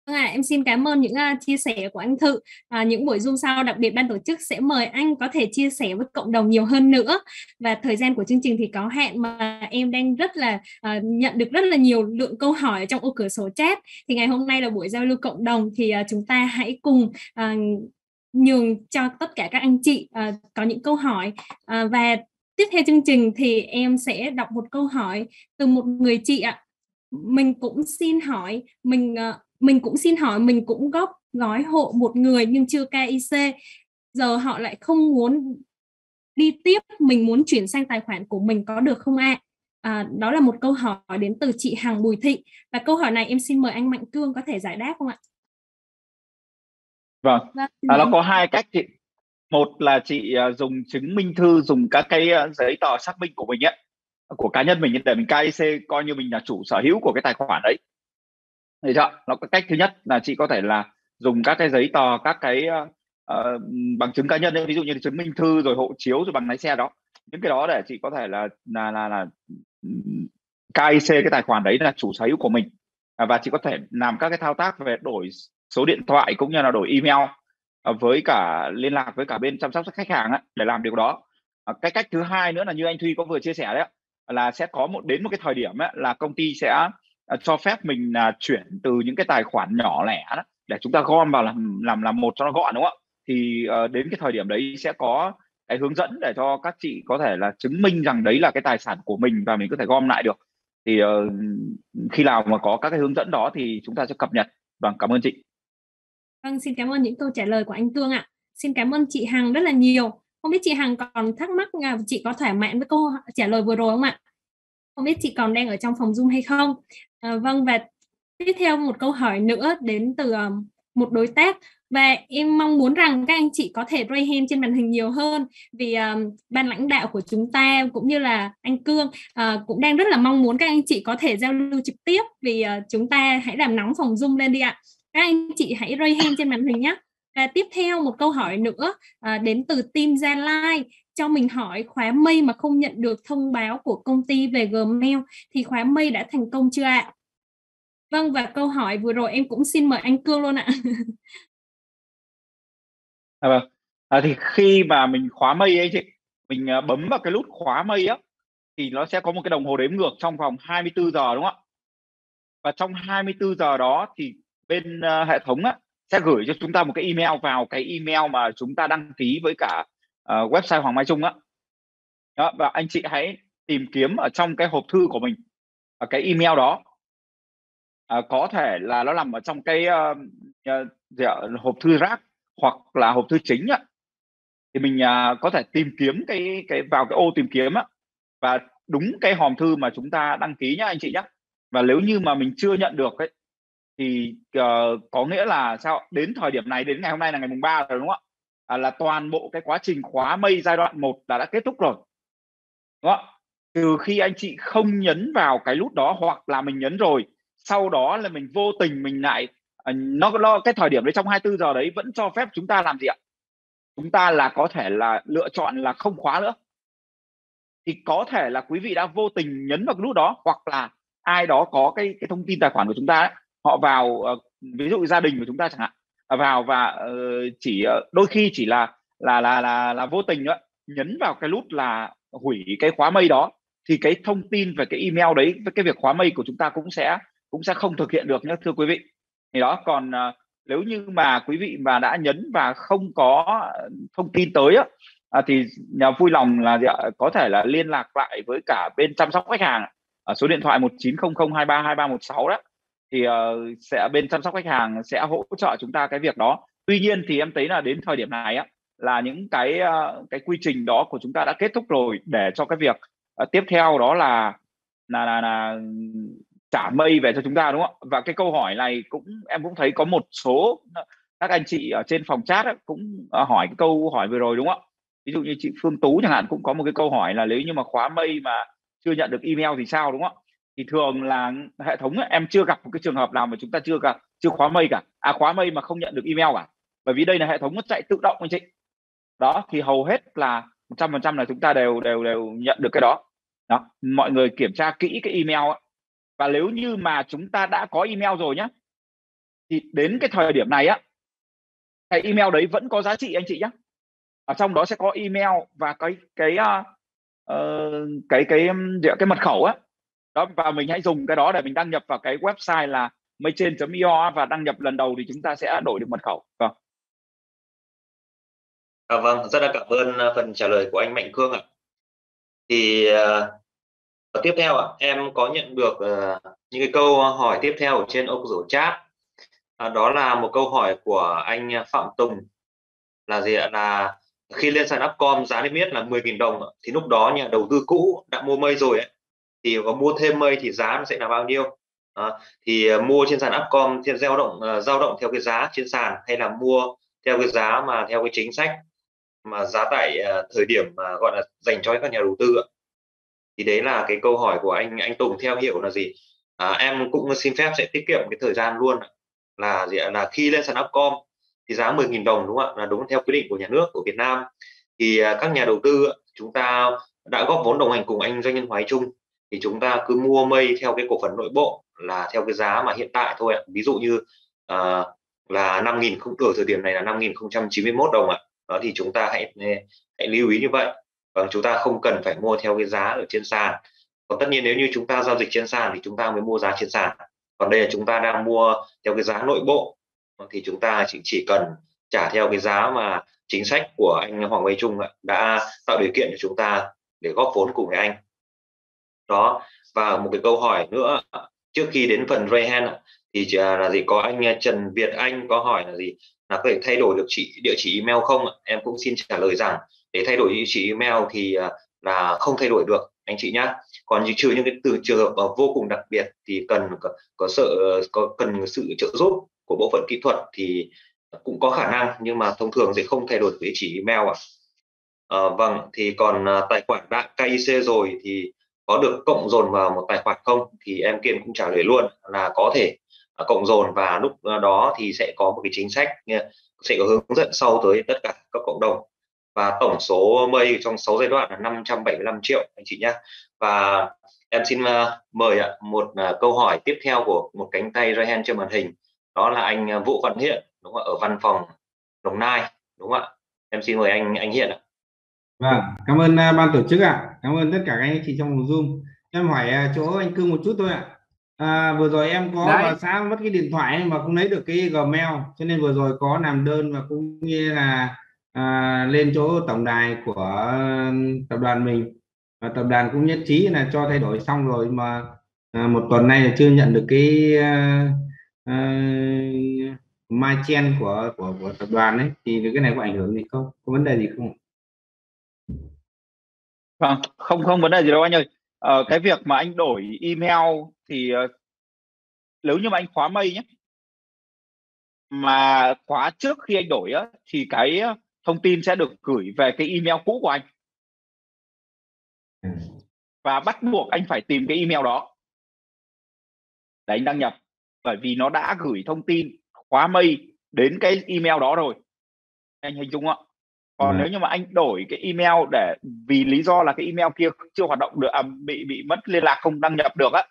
Vâng ạ, em xin cảm ơn những uh, chia sẻ của anh Thự. À, những buổi Zoom sau đặc biệt ban tổ chức sẽ mời anh có thể chia sẻ với cộng đồng nhiều hơn nữa. Và thời gian của chương trình thì có hạn mà em đang rất là uh, nhận được rất là nhiều lượng câu hỏi ở trong ô cửa sổ chat. Thì ngày hôm nay là buổi giao lưu cộng đồng thì uh, chúng ta hãy cùng uh, nhường cho tất cả các anh chị uh, có những câu hỏi uh, và tiếp theo chương trình thì em sẽ đọc một câu hỏi từ một người chị ạ. Mình cũng xin hỏi mình uh, mình cũng xin hỏi mình cũng góp gói hộ một người nhưng chưa KIC giờ họ lại không muốn đi tiếp mình muốn chuyển sang tài khoản của mình có được không ạ? À, đó là một câu hỏi đến từ chị Hằng Bùi Thị và câu hỏi này em xin mời anh Mạnh Cương có thể giải đáp không ạ? Vâng, Vâng, à, nó có hai cách chị. Một là chị à, dùng chứng minh thư, dùng các cái à, giấy tờ xác minh của mình ấy, của cá nhân mình để mình KIC coi như mình là chủ sở hữu của cái tài khoản đấy. Được chưa? Nó có cách thứ nhất là chị có thể là dùng các cái giấy tờ, các cái uh, bằng chứng cá nhân ví dụ như chứng minh thư rồi hộ chiếu rồi bằng lái xe đó. Những cái đó để chị có thể là là là, là KIC cái tài khoản đấy là chủ sở hữu của mình à, và chị có thể làm các cái thao tác về đổi số điện thoại cũng như là đổi email ờ, với cả liên lạc với cả bên chăm sóc khách hàng để làm điều đó. Cái cách thứ hai nữa là như anh Thuy có vừa chia sẻ đấy là sẽ có một đến một cái thời điểm ấy, là công ty sẽ Ờ, cho phép mình là chuyển từ những cái tài khoản nhỏ lẻ đó, để chúng ta gom vào làm làm làm một cho nó gọn đúng không ạ? Thì uh, đến cái thời điểm đấy sẽ có cái hướng dẫn để cho các chị có thể là chứng minh rằng đấy là cái tài sản của mình và mình có thể gom lại được. Thì uh, khi nào mà có các cái hướng dẫn đó thì chúng ta sẽ cập nhật. Vâng, cảm ơn chị. Vâng, xin cảm ơn những câu trả lời của anh Cương ạ. Xin cảm ơn chị Hằng rất là nhiều. không biết chị Hằng còn thắc mắc à, chị có thỏa mãn với câu trả lời vừa rồi không ạ không biết chị còn đang ở trong phòng zoom hay không? À, vâng và tiếp theo một câu hỏi nữa đến từ um, một đối tác. Và em mong muốn rằng các anh chị có thể ray hand trên màn hình nhiều hơn vì um, ban lãnh đạo của chúng ta cũng như là anh Cương uh, cũng đang rất là mong muốn các anh chị có thể giao lưu trực tiếp vì uh, chúng ta hãy làm nóng phòng zoom lên đi ạ. Các anh chị hãy ray hand trên màn hình nhé và tiếp theo một câu hỏi nữa uh, đến từ team Gia Lai cho mình hỏi khóa mây mà không nhận được thông báo của công ty về Gmail thì khóa mây đã thành công chưa ạ? Vâng và câu hỏi vừa rồi em cũng xin mời anh Cương luôn ạ. À, vâng. À, thì khi mà mình khóa mây ấy chị, mình à, bấm vào cái nút khóa mây á thì nó sẽ có một cái đồng hồ đếm ngược trong vòng 24 giờ đúng không ạ? Và trong 24 giờ đó thì bên uh, hệ thống á sẽ gửi cho chúng ta một cái email vào cái email mà chúng ta đăng ký với cả uh, website Hoàng Mai Trung á. Đó, và anh chị hãy tìm kiếm ở trong cái hộp thư của mình ở cái email đó. À, có thể là nó nằm ở trong cái uh, uh, hộp thư rác hoặc là hộp thư chính á. Thì mình uh, có thể tìm kiếm cái cái vào cái ô tìm kiếm á. Và đúng cái hòm thư mà chúng ta đăng ký nhá anh chị nhé và nếu như mà mình chưa nhận được ấy thì uh, có nghĩa là sao đến thời điểm này đến ngày hôm nay là ngày mùng 3 rồi đúng không ạ? À, là toàn bộ cái quá trình khóa mây giai đoạn 1 là đã kết thúc rồi. Đúng không? Từ khi anh chị không nhấn vào cái nút đó hoặc là mình nhấn rồi sau đó là mình vô tình mình lại à, nó nó cái thời điểm đấy trong 24 giờ đấy vẫn cho phép chúng ta làm gì ạ? Chúng ta là có thể là lựa chọn là không khóa nữa. Thì có thể là quý vị đã vô tình nhấn vào cái nút đó hoặc là ai đó có cái cái thông tin tài khoản của chúng ta ấy, họ vào ờ, ví dụ gia đình của chúng ta chẳng hạn À, vào và uh, chỉ uh, đôi khi chỉ là là là là là vô tình nữa nhấn vào cái nút là hủy cái khóa mây đó thì cái thông tin về cái email đấy với cái việc khóa mây của chúng ta cũng sẽ cũng sẽ không thực hiện được nhé thưa quý vị. Thì đó còn uh, nếu như mà quý vị mà đã nhấn và không có thông tin tới á à, thì nhà vui lòng là có thể là liên lạc lại với cả bên chăm sóc khách hàng. Ở số điện thoại 1900232316 đó thì uh, sẽ bên chăm sóc khách hàng sẽ hỗ trợ chúng ta cái việc đó. Tuy nhiên thì em thấy là đến thời điểm này á là những cái uh, cái quy trình đó của chúng ta đã kết thúc rồi để cho cái việc uh, tiếp theo đó là là là, là trả mây về cho chúng ta đúng không và cái câu hỏi này cũng em cũng thấy có một số các anh chị ở trên phòng chat cũng hỏi cái câu hỏi vừa rồi đúng không ạ? Ví dụ như chị Phương Tú chẳng hạn cũng có một cái câu hỏi là nếu như mà khóa mây mà chưa nhận được email thì sao đúng không ạ? Thì thường là hệ thống ấy, em chưa gặp một cái trường hợp nào mà chúng ta chưa gặp chưa khóa mây cả. À khóa mây mà không nhận được email cả bởi vì đây là hệ thống nó chạy tự động anh chị. Đó thì hầu hết là 100% là chúng ta đều đều đều nhận được cái đó. Đó mọi người kiểm tra kỹ cái email ấy. và nếu như mà chúng ta đã có email rồi nhé thì đến cái thời điểm này á cái email đấy vẫn có giá trị anh chị nhé ở trong đó sẽ có email và cái cái uh, cái cái cái, cái mật khẩu á đó và mình hãy dùng cái đó để mình đăng nhập vào cái website là maychain.io và đăng nhập lần đầu thì chúng ta sẽ đổi được mật khẩu. Vâng. À, vâng rất là cảm ơn à, phần trả lời của anh Mạnh Cương ạ. Thì uh, tiếp theo ạ em có nhận được uh, những cái câu hỏi tiếp theo ở trên ô rổ chat. À, đó là một câu hỏi của anh Phạm Tùng là gì ạ? Là khi lên sàn Upcom giá niêm yết là 10.000 đồng thì lúc đó nhà đầu tư cũ đã mua mây rồi ấy, thì có mua thêm mây thì giá nó sẽ là bao nhiêu? À, thì ờ, mua trên sàn Upcom thì dao động ờ, dao động theo cái giá trên sàn hay là mua theo cái giá mà theo cái chính sách mà giá tại ờ, thời điểm mà gọi là dành cho các nhà đầu tư thì đấy là cái câu hỏi của anh anh Tùng theo hiểu là gì? À, em cũng xin phép sẽ tiết kiệm cái thời gian luôn là gì là khi lên sàn Upcom thì giá 10.000 đồng đúng không ạ? Là đúng theo quy định của nhà nước của Việt Nam. Thì các nhà đầu tư chúng ta đã góp vốn đồng hành cùng anh doanh nhân Hoài Trung thì chúng ta cứ mua mây theo cái cổ phần nội bộ là theo cái giá mà hiện tại thôi ạ. Ví dụ như uh, là 5.000 không ở thời điểm này là 5.091 đồng ạ. Đó thì chúng ta hãy hãy lưu ý như vậy. Và chúng ta không cần phải mua theo cái giá ở trên sàn. Còn tất nhiên nếu như chúng ta giao dịch trên sàn thì chúng ta mới mua giá trên sàn. Còn đây là chúng ta đang mua theo cái giá nội bộ vâng, thì chúng ta chỉ chỉ cần trả theo cái giá mà chính sách của anh Hoàng Minh Trung đã tạo điều kiện cho chúng ta để góp vốn cùng với anh đó. Và một cái câu hỏi nữa trước khi đến phần rehan thì là gì có anh à, Trần Việt Anh có hỏi là gì là có thể thay đổi được chị địa chỉ email không em cũng xin trả lời rằng để thay đổi địa chỉ email thì à, là không thay đổi được anh chị nhá. Còn trừ những cái từ trường hợp vô cùng đặc biệt thì cần có, có sự có cần sự trợ giúp của bộ phận kỹ thuật thì cũng có khả năng nhưng mà thông thường thì không thay đổi địa chỉ email ạ. À, vâng thì còn à, tài khoản đã KIC rồi thì có được cộng dồn vào một tài khoản không thì em kiên cũng trả lời luôn là có thể. À, cộng dồn và lúc đó thì sẽ có một cái chính sách sẽ có hướng dẫn sau tới tất cả các cộng đồng. Và tổng số mây trong 6 giai đoạn là 575 triệu, anh chị nhé và em xin à, mời một à, câu hỏi tiếp theo của một cánh tay ra hand trên màn hình. Đó là anh Vũ Văn Hiện, đúng không ạ? Ở văn phòng Đồng Nai, đúng không ạ? Em xin mời anh anh Hiện ạ vâng cảm ơn uh, ban tổ chức ạ. À. cảm ơn tất cả các anh chị trong zoom. Em hỏi uh, chỗ anh cương một chút thôi ạ. À, vừa rồi em có vào sáng mất cái điện thoại mà không lấy được cái gmail cho nên vừa rồi có làm đơn và cũng như là à, lên chỗ tổng đài của tập đoàn mình. Và tập đoàn cũng nhất trí là cho thay đổi xong rồi mà à, một tuần nay là chưa nhận được cái à, à, mai chen của của của tập đoàn ấy. Thì cái này có ảnh hưởng gì không? Có vấn đề gì không vâng không không vấn đề gì đâu anh ơi. Ờ, cái việc mà anh đổi email thì uh, nếu như mà anh khóa mail nhé mà khóa trước khi anh đổi á thì cái thông tin sẽ được gửi về cái email cũ của anh. Ừ. và bắt buộc anh phải tìm cái email đó. Để anh đăng nhập bởi vì nó đã gửi thông tin khóa mail đến cái email đó rồi. Anh hình dung không ạ còn ừ. nếu như mà anh đổi cái email để vì lý do là cái email kia chưa hoạt động được à, bị bị mất liên lạc không đăng nhập được á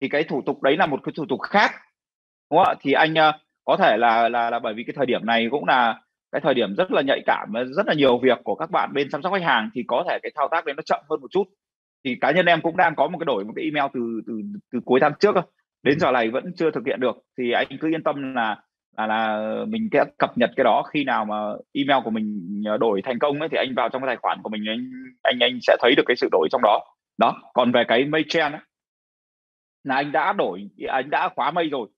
thì cái thủ tục đấy là một cái thủ tục khác đúng không ạ? Thì anh uh, có thể là là là bởi vì cái thời điểm này cũng là cái thời điểm rất là nhạy cảm rất là nhiều việc của các bạn bên chăm sóc khách hàng thì có thể cái thao tác đấy nó chậm hơn một chút. Thì cá nhân em cũng đang có một cái đổi một cái email từ từ từ cuối tháng trước đến giờ này vẫn chưa thực hiện được. Thì anh cứ yên tâm là là là mình sẽ cập nhật cái đó khi nào mà email của mình đổi thành công ấy thì anh vào trong cái tài khoản của mình anh anh anh sẽ thấy được cái sự đổi trong đó. Đó còn về cái mây chain ấy, là anh đã đổi anh đã khóa mây rồi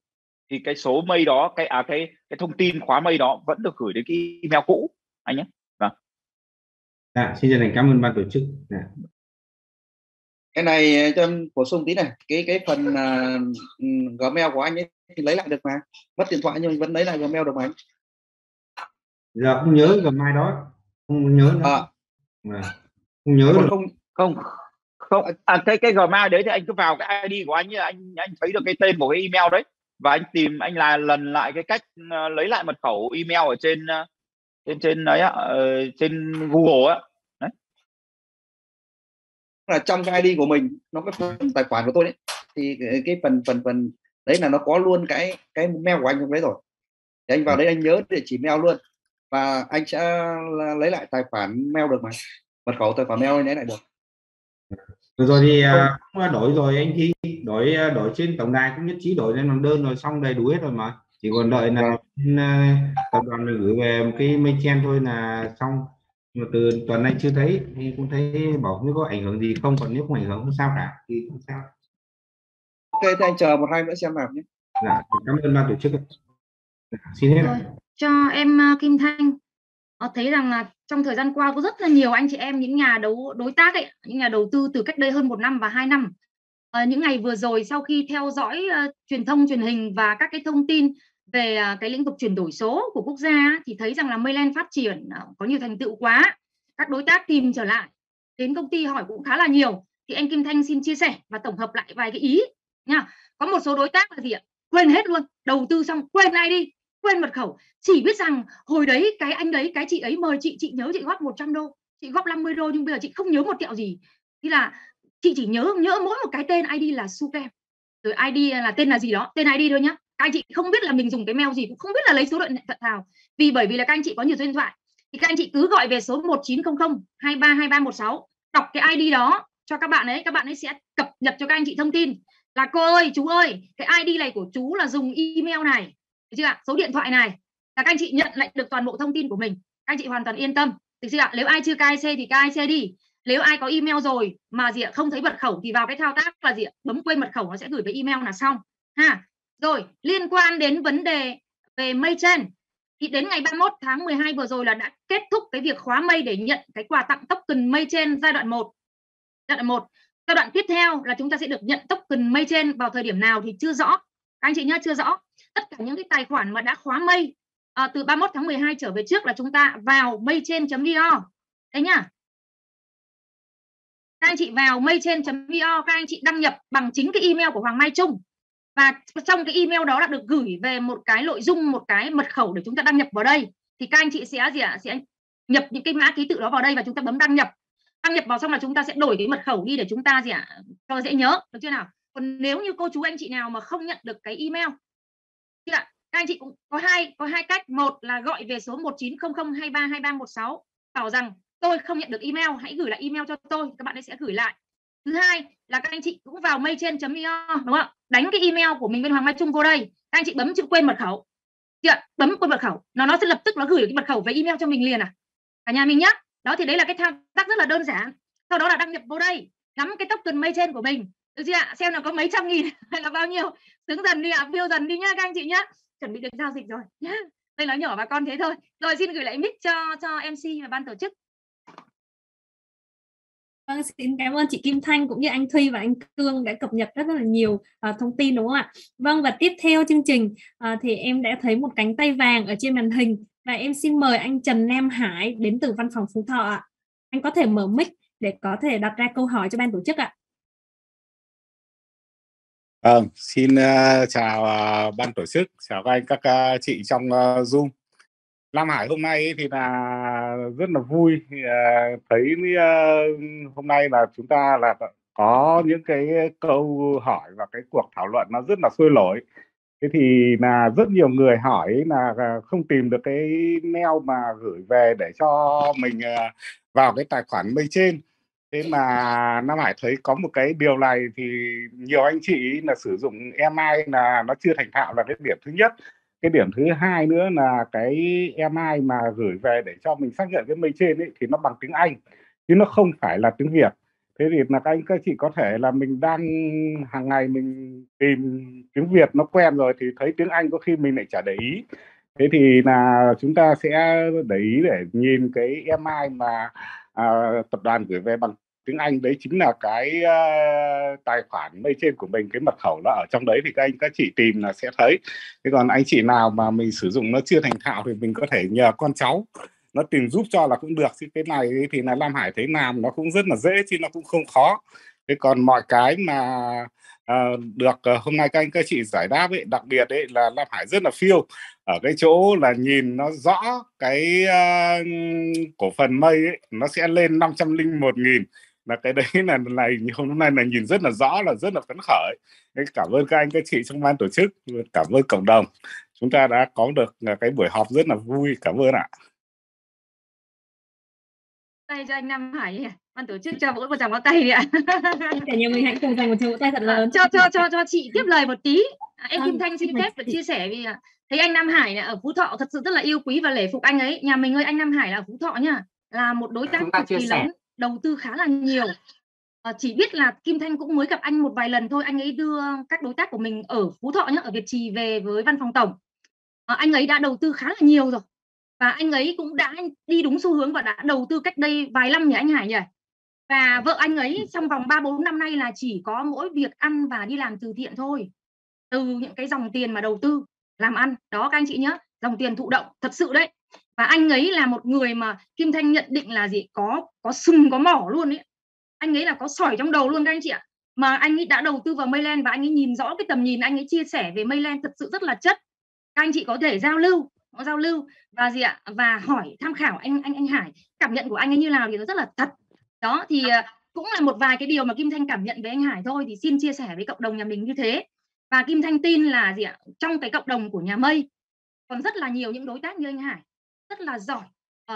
thì cái số mây đó cái à cái cái thông tin khóa mây đó vẫn được gửi đến cái email cũ anh nhé. Vâng. À, xin chân thành cảm ơn ban tổ chức. À cái này cho em bổ sung tí này. Cái cái phần uh, gmail của anh ấy thì lấy lại được mà. Mất điện thoại nhưng vẫn lấy lại gmail được mà anh. Giờ không nhớ gmail đó. Không nhớ nữa. À. À. không nhớ không, không. Không không. À, cái cái gmail đấy thì anh cứ vào cái id của anh ấy, anh anh thấy được cái tên của cái email đấy. Và anh tìm anh là lần lại cái cách uh, lấy lại mật khẩu email ở trên uh, trên trên đấy uh, trên Google á là trong cái ID của mình nó có phần tài khoản của tôi đấy. Thì cái, cái phần phần phần đấy là nó có luôn cái cái mail của anh trong đấy rồi. Thì anh vào đấy anh nhớ địa chỉ mail luôn. Và anh sẽ lấy lại tài khoản mail được mà. Mật khẩu tài khoản mail anh lấy lại được. Rồi thì uh, đổi rồi anh thi. Đổi à, đổi trên tổng đài cũng nhất trí đổi lên làm đơn rồi xong đầy đủ hết rồi mà. Chỉ còn đợi là uh, tập đoàn mình gửi về một cái mail chen thôi là xong mà từ tuần này chưa thấy thì cũng thấy bảo nếu có ảnh hưởng gì không còn nếu không ảnh hưởng không sao cả thì không sao. Ok thì anh chờ một hai nữa xem nào nhé. Dạ cảm ơn ban tổ chức. Dạ, xin hết. Rồi, cho em Kim Thanh. Thấy rằng là trong thời gian qua có rất là nhiều anh chị em những nhà đấu đối tác ấy, những nhà đầu tư từ cách đây hơn một năm và hai năm. À, những ngày vừa rồi sau khi theo dõi uh, truyền thông truyền hình và các cái thông tin về à, cái lĩnh vực chuyển đổi số của quốc gia thì thấy rằng là Mayland phát triển à, có nhiều thành tựu quá. Các đối tác tìm trở lại, đến công ty hỏi cũng khá là nhiều. Thì anh Kim Thanh xin chia sẻ và tổng hợp lại vài cái ý, nha. Có một số đối tác là gì ạ? Quên hết luôn, đầu tư xong, quên ai đi, quên mật khẩu. Chỉ biết rằng hồi đấy cái anh đấy, cái chị ấy mời chị chị nhớ chị góp 100 đô, chị góp 50 đô nhưng bây giờ chị không nhớ một triệu gì. Thì là chị chỉ nhớ nhớ mỗi một cái tên ID là Sukem. Rồi ID là tên là gì đó, tên ID thôi nhá các anh chị không biết là mình dùng cái mail gì, cũng không biết là lấy số điện thoại nào. Vì bởi vì là các anh chị có nhiều số điện thoại, thì các anh chị cứ gọi về số 1900 232316 đọc cái ID đó cho các bạn ấy, các bạn ấy sẽ cập nhật cho các anh chị thông tin là, cô ơi, chú ơi, cái ID này của chú là dùng email này, được chưa ạ? Số điện thoại này. Là các anh chị nhận lại được toàn bộ thông tin của mình. Các anh chị hoàn toàn yên tâm. Được chưa ạ? Nếu ai chưa KIC thì KIC đi. Nếu ai có email rồi mà gì ạ, không thấy mật khẩu thì vào cái thao tác là gì ạ? Bấm quên mật khẩu nó sẽ gửi về email là xong. Ha? Rồi liên quan đến vấn đề về mây trên. Thì đến ngày 31 tháng 12 vừa rồi là đã kết thúc cái việc khóa mây để nhận cái quà tặng token mây trên giai đoạn 1 giai đoạn 1 giai đoạn tiếp theo là chúng ta sẽ được nhận token mây trên vào thời điểm nào thì chưa rõ. Các anh chị nhá chưa rõ. Tất cả những cái tài khoản mà đã khóa mây à, từ 31 tháng 12 trở về trước là chúng ta vào mây trên.io đấy nhá. Các anh chị vào mây trên.io các anh chị đăng nhập bằng chính cái email của Hoàng Mai Trung và trong cái email đó đã được gửi về một cái nội dung, một cái mật khẩu để chúng ta đăng nhập vào đây. Thì các anh chị sẽ gì ạ? Sẽ nhập những cái mã ký tự đó vào đây và chúng ta bấm đăng nhập. Đăng nhập vào xong là chúng ta sẽ đổi cái mật khẩu đi để chúng ta gì ạ? Cho dễ nhớ, được chưa nào? Còn nếu như cô chú anh chị nào mà không nhận được cái email, thì ạ, các anh chị cũng có hai có hai cách. Một là gọi về số 1900232316 bảo rằng, tôi không nhận được email, hãy gửi lại email cho tôi, các bạn ấy sẽ gửi lại thứ hai là các anh chị cũng vào mây trên io đúng không? Đánh cái email của mình bên hoàng mai trung vô đây. Các anh chị bấm chữ quên mật khẩu. Chị bấm quên mật khẩu. Nó nó sẽ lập tức nó gửi cái mật khẩu về email cho mình liền à? Cả nhà mình nhé đó thì đấy là cái thao tác rất là đơn giản. Sau đó là đăng nhập vô đây nắm cái token mây trên của mình. Được chưa ạ? Xem là có mấy trăm nghìn hay là bao nhiêu. Tướng dần đi ạ. À, dần đi nhá các anh chị nhá. Chuẩn bị được giao dịch rồi nhá. Đây nói nhỏ bà con thế thôi. Rồi xin gửi lại mic cho cho mc và ban tổ chức. Vâng, xin cảm ơn chị Kim Thanh cũng như anh Thuy và anh Cương đã cập nhật rất, rất là nhiều uh, thông tin đúng không ạ? Vâng và tiếp theo chương trình uh, thì em đã thấy một cánh tay vàng ở trên màn hình và em xin mời anh Trần Nam Hải đến từ văn phòng Phú Thọ ạ. Anh có thể mở mic để có thể đặt ra câu hỏi cho ban tổ chức ạ. Vâng, xin uh, chào uh, ban tổ chức, chào các anh các uh, chị trong uh, Zoom. Lam Hải hôm nay thì là rất là vui à, thấy à, hôm nay là chúng ta là có những cái câu hỏi và cái cuộc thảo luận nó rất là sôi nổi. Thế thì là rất nhiều người hỏi là à, không tìm được cái mail mà gửi về để cho mình vào cái tài khoản mây trên thế mà Nam Hải thấy có một cái điều này thì nhiều anh chị là sử dụng EMI là nó chưa thành thạo là cái điểm thứ nhất cái điểm thứ hai nữa là cái MI mà gửi về để cho mình xác nhận cái mây trên ấy thì nó bằng tiếng Anh chứ nó không phải là tiếng Việt. Thế thì là các anh các chị có thể là mình đang hàng ngày mình tìm tiếng Việt nó quen rồi thì thấy tiếng Anh có khi mình lại chả để ý. Thế thì là chúng ta sẽ để ý để nhìn cái MI mà à, tập đoàn gửi về bằng tiếng Anh đấy chính là cái uh, tài khoản mây trên của mình cái mật khẩu nó ở trong đấy thì các anh các chị tìm là sẽ thấy. Thế còn anh chị nào mà mình sử dụng nó chưa thành thạo thì mình có thể nhờ con cháu nó tìm giúp cho là cũng được. Chứ cái này thì là Lam Hải thấy làm nó cũng rất là dễ chứ nó cũng không khó. Thế còn mọi cái mà à, được à, hôm nay các anh các chị giải đáp ấy đặc biệt ấy là Lam Hải rất là phiêu. Ở cái chỗ là nhìn nó rõ cái uh, cổ phần mây ấy nó sẽ lên 501 nghìn là cái đấy là này hôm nay là nhìn rất là rõ là rất là phấn khởi. Cảm ơn các anh các chị trong ban tổ chức cảm ơn cộng đồng. Chúng ta đã có được cái buổi họp rất là vui. Cảm ơn ạ. Tay cho anh Nam Hải ban tổ chức cho vỗ một tràng pháo tay đi ạ. Cả nhiều người hãy cùng dành một tràng tay thật lớn. cho cho cho cho chị tiếp lời một tí. À, em Kim Thanh xin phép được chia sẻ vì thấy anh Nam Hải ở Phú Thọ thật sự rất là yêu quý và lễ phục anh ấy. Nhà mình ơi anh Nam Hải là ở Phú Thọ nhá là một đối tác cực kỳ lớn đầu tư khá là nhiều. À, chỉ biết là Kim Thanh cũng mới gặp anh một vài lần thôi anh ấy đưa các đối tác của mình ở Phú Thọ nhá ở Việt Trì về với văn phòng tổng. À, anh ấy đã đầu tư khá là nhiều rồi và anh ấy cũng đã đi đúng xu hướng và đã đầu tư cách đây vài năm nhỉ anh Hải nhỉ? Và vợ anh ấy trong vòng 3 4 năm nay là chỉ có mỗi việc ăn và đi làm từ thiện thôi từ những cái dòng tiền mà đầu tư làm ăn. Đó các anh chị nhé dòng tiền thụ động thật sự đấy và anh ấy là một người mà Kim Thanh nhận định là gì? Có có sừng, có mỏ luôn ấy. Anh ấy là có sỏi trong đầu luôn các anh chị ạ. Mà anh ấy đã đầu tư vào Mayland và anh ấy nhìn rõ cái tầm nhìn, anh ấy chia sẻ về Mayland thật sự rất là chất. Các anh chị có thể giao lưu, có giao lưu và gì ạ? Và hỏi, tham khảo anh anh anh Hải cảm nhận của anh ấy như nào thì nó rất là thật. Đó, thì ờ, cũng là một vài cái điều mà Kim Thanh cảm nhận với anh Hải thôi, thì xin chia sẻ với cộng đồng nhà mình như thế. Và Kim Thanh tin là gì ạ? Trong cái cộng đồng của nhà mây, còn rất là nhiều những đối tác như anh Hải rất là giỏi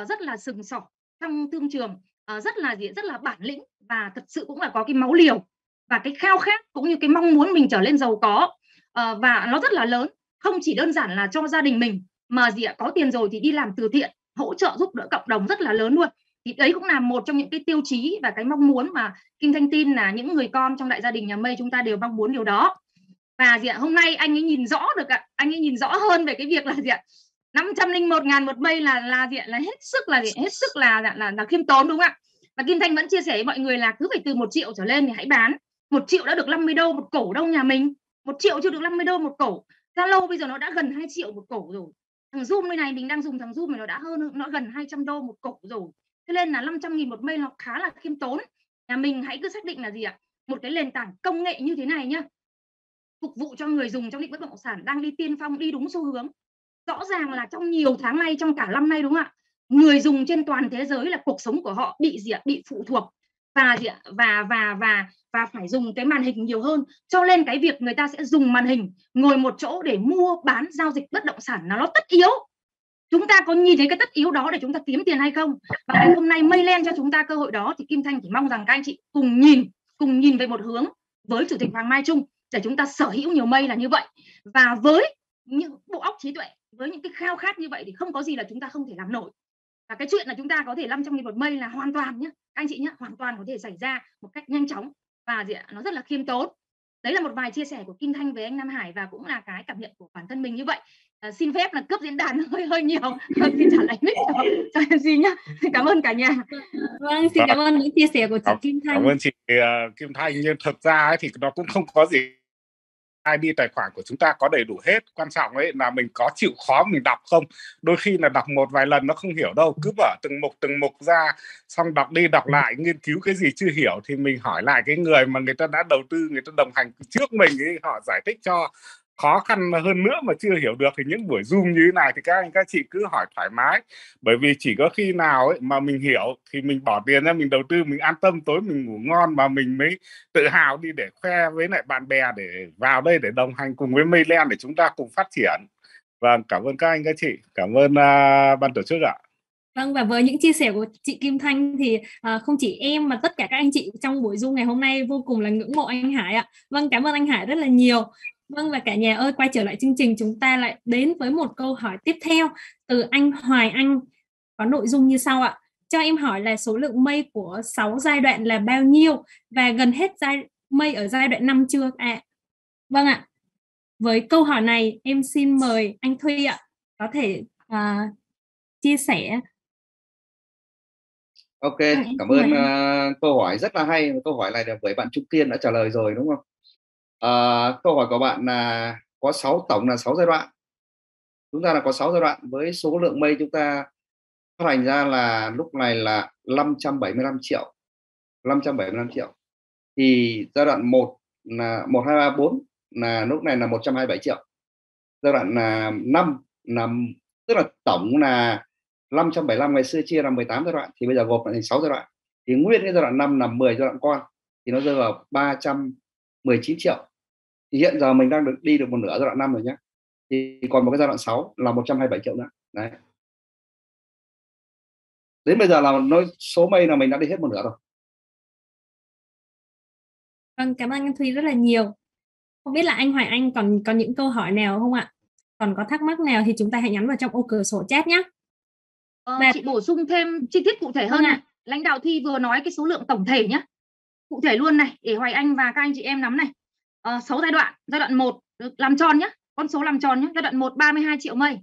uh, rất là sừng sỏ trong thương trường uh, rất là gì rất là bản lĩnh và thật sự cũng là có cái máu liều và cái khao khát cũng như cái mong muốn mình trở lên giàu có uh, và nó rất là lớn. Không chỉ đơn giản là cho gia đình mình mà gì ạ có tiền rồi thì đi làm từ thiện hỗ trợ giúp đỡ cộng đồng rất là lớn luôn. Thì đấy cũng là một trong những cái tiêu chí và cái mong muốn mà Kim Thanh tin là những người con trong đại gia đình nhà mây chúng ta đều mong muốn điều đó. Và gì ạ hôm nay anh ấy nhìn rõ được ạ anh ấy nhìn rõ hơn về cái việc là gì ạ 501 ngàn một mây là là gì là hết sức là gì? Hết sức là là, là, là khiêm tốn đúng không ạ? Và Kim Thanh vẫn chia sẻ với mọi người là cứ phải từ một triệu trở lên thì hãy bán. Một triệu đã được 50 đô một cổ đâu nhà mình? Một triệu chưa được 50 đô một cổ. Zalo bây giờ nó đã gần 2 triệu một cổ rồi. Thằng Zoom bên này mình đang dùng thằng Zoom này nó đã hơn nó gần 200 đô một cổ rồi. Thế nên là 500 nghìn một mail nó khá là khiêm tốn. Nhà mình hãy cứ xác định là gì ạ? Một cái nền tảng công nghệ như thế này nhá. Phục vụ cho người dùng trong lĩnh vực bất động sản đang đi tiên phong đi đúng xu hướng rõ ràng là trong nhiều tháng nay, trong cả năm nay, đúng không ạ? Người dùng trên toàn thế giới là cuộc sống của họ bị gì ạ? Bị phụ thuộc và gì ạ? Và và và và phải dùng cái màn hình nhiều hơn. Cho nên cái việc người ta sẽ dùng màn hình, ngồi một chỗ để mua, bán giao dịch bất động sản nó nó tất yếu. Chúng ta có nhìn thấy cái tất yếu đó để chúng ta kiếm tiền hay không? Và ngày hôm nay mây len cho chúng ta cơ hội đó thì Kim Thanh chỉ mong rằng các anh chị cùng nhìn cùng nhìn về một hướng với chủ tịch Hoàng Mai Trung để chúng ta sở hữu nhiều mây là như vậy. Và với những bộ óc trí tuệ với những cái khao khát như vậy thì không có gì là chúng ta không thể làm nổi. Và cái chuyện là chúng ta có thể 500 nghìn một mây là hoàn toàn nhé anh chị nhé hoàn toàn có thể xảy ra một cách nhanh chóng và gì ạ? nó rất là khiêm tốn. Đấy là một vài chia sẻ của Kim Thanh với anh Nam Hải và cũng là cái cảm nhận của bản thân mình như vậy. À, xin phép là cướp diễn đàn hơi hơi nhiều. Xin trả lại mic cho, cho MC nhá. Cảm ơn cả nhà. Vâng xin cảm ơn những chia sẻ của chị Kim Thanh. cảm ơn chị uh, Kim Thanh. Nhưng thực ra ấy, thì nó cũng không có gì ID tài khoản của chúng ta có đầy đủ hết, quan trọng ấy là mình có chịu khó mình đọc không? Đôi khi là đọc một vài lần nó không hiểu đâu, cứ mở từng mục từng mục ra, xong đọc đi đọc lại, nghiên cứu cái gì chưa hiểu thì mình hỏi lại cái người mà người ta đã đầu tư, người ta đồng hành trước mình ấy, họ giải thích cho khó khăn hơn nữa mà chưa hiểu được thì những buổi zoom như thế này thì các anh các chị cứ hỏi thoải mái bởi vì chỉ có khi nào ấy mà mình hiểu thì mình bỏ tiền ra mình đầu tư mình an tâm tối mình ngủ ngon mà mình mới tự hào đi để khoe với lại bạn bè để vào đây để đồng hành cùng với Mayland để chúng ta cùng phát triển và cảm ơn các anh các chị cảm ơn uh, ban tổ chức ạ Vâng và với những chia sẻ của chị Kim Thanh thì uh, không chỉ em mà tất cả các anh chị trong buổi Zoom ngày hôm nay vô cùng là ngưỡng mộ anh Hải ạ. Vâng cảm ơn anh Hải rất là nhiều. Vâng và cả nhà ơi quay trở lại chương trình chúng ta lại đến với một câu hỏi tiếp theo từ anh Hoài Anh có nội dung như sau ạ. Cho em hỏi là số lượng mây của 6 giai đoạn là bao nhiêu và gần hết giai mây ở giai đoạn 5 chưa ạ? À, vâng ạ. Với câu hỏi này em xin mời anh Thuy ạ có thể uh, chia sẻ. Ok, cảm ơn uh, câu hỏi rất là hay. Câu hỏi này được với bạn Trung Kiên đã trả lời rồi đúng không? À, câu hỏi của bạn là có 6 tổng là 6 giai đoạn. Chúng ta là có 6 giai đoạn với số lượng mây chúng ta phát hành ra là lúc này là 575 triệu 575 triệu. Thì giai đoạn 1 là 1 2 3 4 là lúc này là 127 triệu. Giai đoạn là 5 là tức là tổng là 575 ngày xưa chia là 18 giai đoạn thì bây giờ gộp lại thành 6 giai đoạn. Thì nguyên cái giai đoạn 5 là 10 giai đoạn con thì nó rơi vào 319 triệu thì hiện giờ mình đang được đi được một nửa giai đoạn 5 rồi nhé thì còn một cái giai đoạn 6 là 127 triệu nữa. Đấy. Đến bây giờ là nói số mây là mình đã đi hết một nửa rồi. Vâng cảm ơn anh Thùy rất là nhiều. Không biết là anh Hoài Anh còn còn những câu hỏi nào không ạ? Còn có thắc mắc nào thì chúng ta hãy nhắn vào trong ô cửa sổ chat nhé ờ, Và... chị bổ sung thêm chi tiết cụ thể hơn vâng ạ. lãnh đạo thi vừa nói cái số lượng tổng thể nhé cụ thể luôn này để Hoài Anh và các anh chị em nắm này Ờ, uh, 6 giai đoạn giai đoạn 1 ừ, làm tròn nhé con số làm tròn nhé giai đoạn 1 32 triệu mây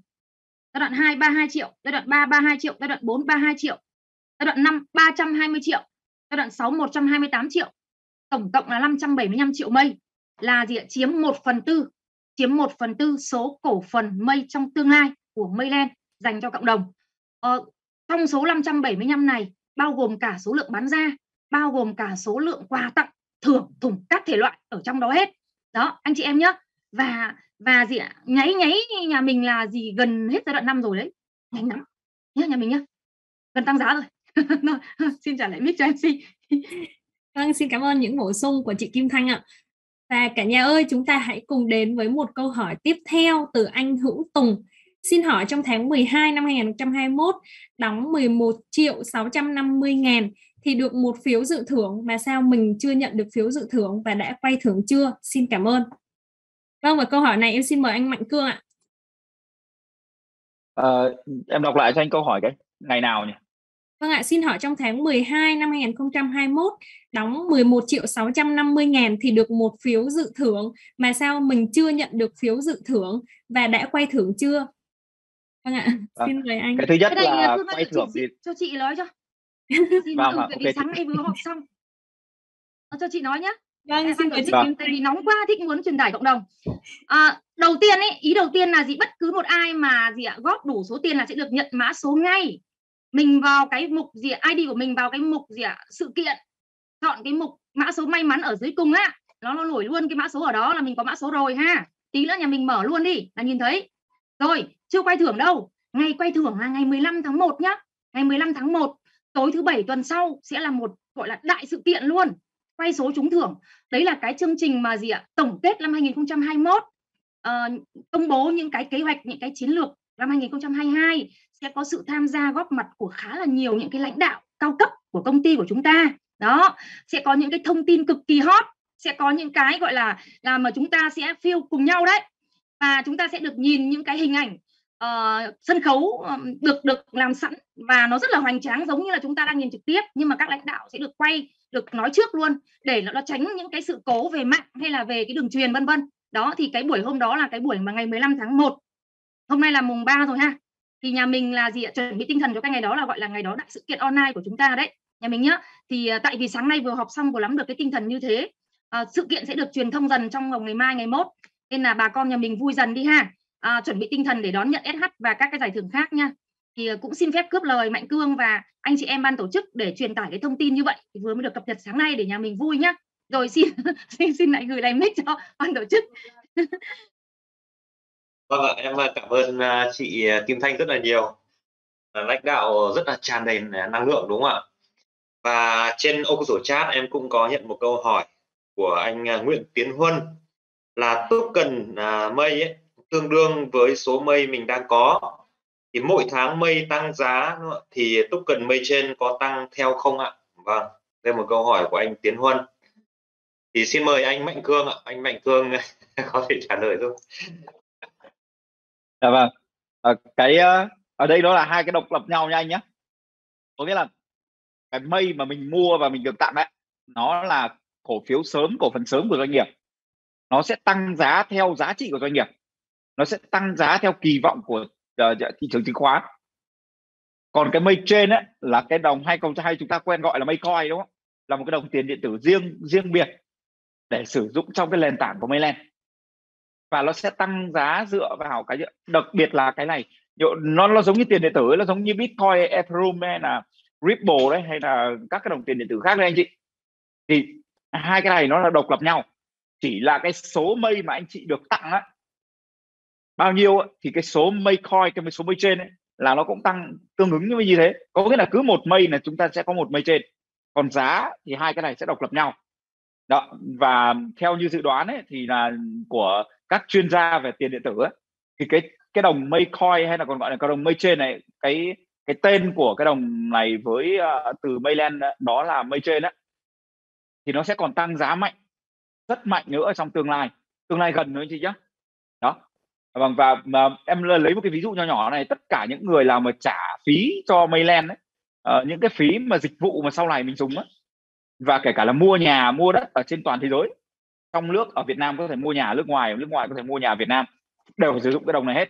giai đoạn 2 32 triệu giai đoạn 3 32 triệu giai đoạn 4 32 triệu giai đoạn 5 320 triệu giai đoạn 6 128 triệu tổng cộng là 575 triệu mây là gì ạ? chiếm 1 phần tư chiếm 1 phần tư số cổ phần mây trong tương lai của Mayland dành cho cộng đồng ờ, trong số 575 này bao gồm cả số lượng bán ra bao gồm cả số lượng quà tặng thưởng thủng các thể loại ở trong đó hết. Đó, anh chị em nhé và và gì ạ? Nháy nháy nhà mình là gì gần hết giai đoạn năm rồi đấy. Nhanh lắm. Nhá, nhà mình nhé gần tăng giá rồi. Xin trả lại mic cho MC vâng xin cảm ơn những bổ sung của chị Kim Thanh ạ. Và cả nhà ơi, chúng ta hãy cùng đến với một câu hỏi tiếp theo từ anh Hữu Tùng. Xin hỏi trong tháng 12 năm 2021 đóng 11 triệu 650 ngàn thì được một phiếu dự thưởng mà sao mình chưa nhận được phiếu dự thưởng và đã quay thưởng chưa? Xin cảm ơn. Vâng và câu hỏi này em xin mời anh Mạnh Cương ạ. À, em đọc lại cho anh câu hỏi cái ngày nào nhỉ? Vâng ạ, xin hỏi trong tháng 12 năm 2021 đóng 11 triệu 650 ngàn thì được một phiếu dự thưởng mà sao mình chưa nhận được phiếu dự thưởng và đã quay thưởng chưa? vâng ạ Vâng. xin mời anh cái thứ nhất cái là quay thưởng chị, thì cho chị nói cho xin Vâng, ừ, vâng, tại ok vì chị. sáng nay vừa họp xong. Ờ, cho chị nói nhé vâng Em xin chị chị Vâng. tại vì nóng quá thích muốn truyền tải cộng đồng. À, đầu tiên ấy ý đầu tiên là gì? Bất cứ một ai mà gì ạ góp đủ số tiền là sẽ được nhận mã số ngay. Mình vào cái mục gì ạ ID của mình vào cái mục gì ạ sự kiện. Chọn cái mục mã số may mắn ở dưới cùng á. Nó nó nổi luôn cái mã số ở đó là mình có mã số rồi ha. Tí nữa nhà mình mở luôn đi là nhìn thấy. Rồi chưa quay thưởng đâu. Ngày quay thưởng là ngày 15 tháng 1 nhá. Ngày 15 tháng 1 tối thứ bảy tuần sau sẽ là một gọi là đại sự kiện luôn. Quay số trúng thưởng. Đấy là cái chương trình mà gì ạ? Tổng kết năm 2021 uh, ờ, công bố những cái kế hoạch những cái chiến lược năm 2022 sẽ có sự tham gia góp mặt của khá là nhiều những cái lãnh đạo cao cấp của công ty của chúng ta. Đó sẽ có những cái thông tin cực kỳ hot sẽ có những cái gọi là là mà chúng ta sẽ feel cùng nhau đấy. Và chúng ta sẽ được nhìn những cái hình ảnh uh, sân khấu ờm, được được làm sẵn và nó rất là hoành tráng giống như là chúng ta đang nhìn trực tiếp nhưng mà các lãnh đạo sẽ được quay được nói trước luôn để nó tránh những cái sự cố về mạng hay là về cái đường truyền vân vân. Đó thì cái buổi hôm đó là cái buổi mà ngày 15 tháng 1 hôm nay là mùng 3 rồi ha. Thì nhà mình là gì ạ? Chuẩn bị tinh thần cho cái ngày đó là gọi là ngày đó đại sự kiện online của chúng ta đấy. Nhà mình nhá thì ờ, tại vì sáng nay vừa họp xong vừa lắm được cái tinh thần như thế à, sự kiện sẽ được truyền thông dần trong vòng ngày mai ngày mốt. Nên là bà con nhà mình vui dần đi ha à, chuẩn bị tinh thần để đón nhận SH và các cái giải thưởng khác nha thì ờ, cũng xin phép cướp lời Mạnh Cương và anh chị em ban tổ chức để truyền tải cái thông tin như vậy thì vừa mới được cập nhật sáng nay để nhà mình vui nhá rồi xin xin xin lại gửi lại mic cho ban tổ chức Vâng ạ, em ờ, cảm ơn chị Kim Thanh rất là nhiều. Lãnh đạo rất là tràn đầy năng lượng đúng không ạ? Và trên ô cửa sổ chat em cũng có nhận một câu hỏi của anh Nguyễn Tiến Huân là token à, mây ấy, tương đương với số mây mình đang có thì mỗi tháng mây tăng giá thì token mây trên có tăng theo không ạ? Vâng, đây là một câu hỏi của anh Tiến Huân. Thì xin mời anh Mạnh Cương ạ, anh Mạnh Cương có thể trả lời không? Dạ vâng. à, cái ờ, ở đây đó là hai cái độc lập nhau nha anh nhé. Có nghĩa là cái mây mà mình mua và mình được tặng đấy, nó là cổ phiếu sớm, cổ phần sớm của doanh nghiệp. Nó sẽ tăng giá theo giá trị của doanh nghiệp. Nó sẽ tăng giá theo kỳ vọng của uh, thị trường chứng khoán. Còn cái mây trên ấy là cái đồng hay câu hay chúng ta quen gọi là mây coin đúng không? Là một cái đồng tiền điện tử riêng riêng biệt để sử dụng trong cái nền tảng của Mayland và nó sẽ tăng giá dựa vào cái đặc biệt là cái này nó nó giống như tiền điện tử nó giống như Bitcoin, Ethereum hay là Ripple đấy hay là các cái đồng tiền điện tử khác đấy anh chị thì hai cái này nó là độc lập nhau chỉ là cái số mây mà anh chị được tặng á bao nhiêu thì cái số mây coin cái số mây trên ấy, là nó cũng tăng tương ứng như như thế. Có nghĩa là cứ một mây là chúng ta sẽ có một mây trên. Còn giá thì hai cái này sẽ độc lập nhau. Đó và theo như dự đoán ấy thì là của các chuyên gia về tiền điện tử ấy, thì cái cái đồng mây coin hay là còn gọi là cái đồng mây trên này cái cái tên của cái đồng này với uh, từ Mayland đó là mây trên ấy, thì nó sẽ còn tăng giá mạnh rất mạnh nữa trong tương lai. Tương lai gần nữa chị nhé đó vâng và mà em lấy một cái ví dụ nhỏ nhỏ này tất cả những người nào mà trả phí cho Mayland ấy, uh, những cái phí mà dịch vụ mà sau này mình dùng á và kể cả là mua nhà mua đất ở trên toàn thế giới trong nước ở Việt Nam có thể mua nhà ở nước ngoài ở nước ngoài có thể mua nhà ở Việt Nam đều phải sử dụng cái đồng này hết.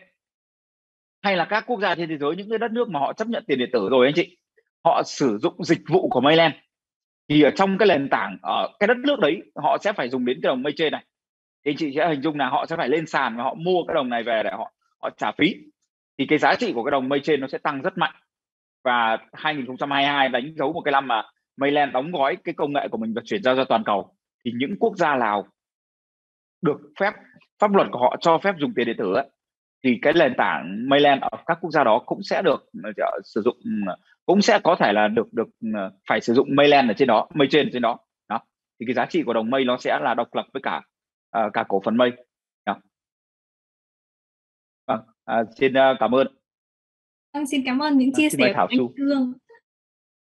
Hay là các quốc gia trên thế giới những cái đất nước mà họ chấp nhận tiền điện tử rồi anh chị họ sử dụng dịch vụ của Mayland thì ở trong cái nền tảng ở cái đất nước đấy họ sẽ phải dùng đến cái đồng mây trên này thì chị sẽ hình dung là họ sẽ phải lên sàn và họ mua cái đồng này về để họ họ trả phí thì cái giá trị của cái đồng mây trên nó sẽ tăng rất mạnh và 2022 đánh dấu một cái năm mà Mayland đóng gói cái công nghệ của mình và chuyển giao ra toàn cầu thì những quốc gia nào được phép pháp luật của họ cho phép dùng tiền điện tử ấy, thì cái nền tảng Mayland ở các quốc gia đó cũng sẽ được uh, sử dụng ờ, cũng sẽ có thể là được được uh, phải sử dụng Mayland ở trên đó, mây trên ở trên đó. Đó. Thì cái giá trị của đồng mây nó sẽ là độc lập với cả uh, cả cổ phần mây. Vâng, uh, xin uh, cảm ơn. Vâng, xin cảm ơn những chia Xin sẻ của anh Xu. Cương.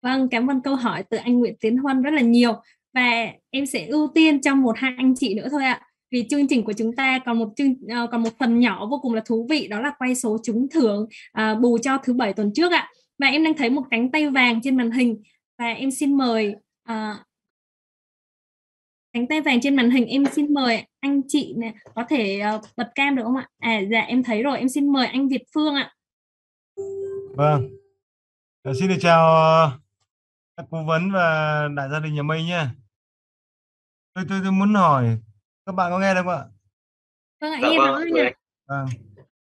Vâng, cảm ơn câu hỏi từ anh Nguyễn Tiến Huân rất là nhiều và em sẽ ưu tiên cho một hai anh chị nữa thôi ạ. Vì chương trình của chúng ta còn một chương uh, còn một phần nhỏ vô cùng là thú vị đó là quay số trúng thưởng uh, bù cho thứ bảy tuần trước ạ. Và em đang thấy một cánh tay vàng trên màn hình và em xin mời uh, cánh tay vàng trên màn hình em xin mời anh chị này có thể uh, bật cam được không ạ? À dạ em thấy rồi em xin mời anh Việt Phương ạ. Vâng. Ờ, Xin được chào ờ, các cố vấn và đại gia đình nhà Mây nhé. Tôi, tôi tôi muốn hỏi các bạn có nghe được không ạ? Vâng ạ, dạ nghe vâng nè. anh. Vâng.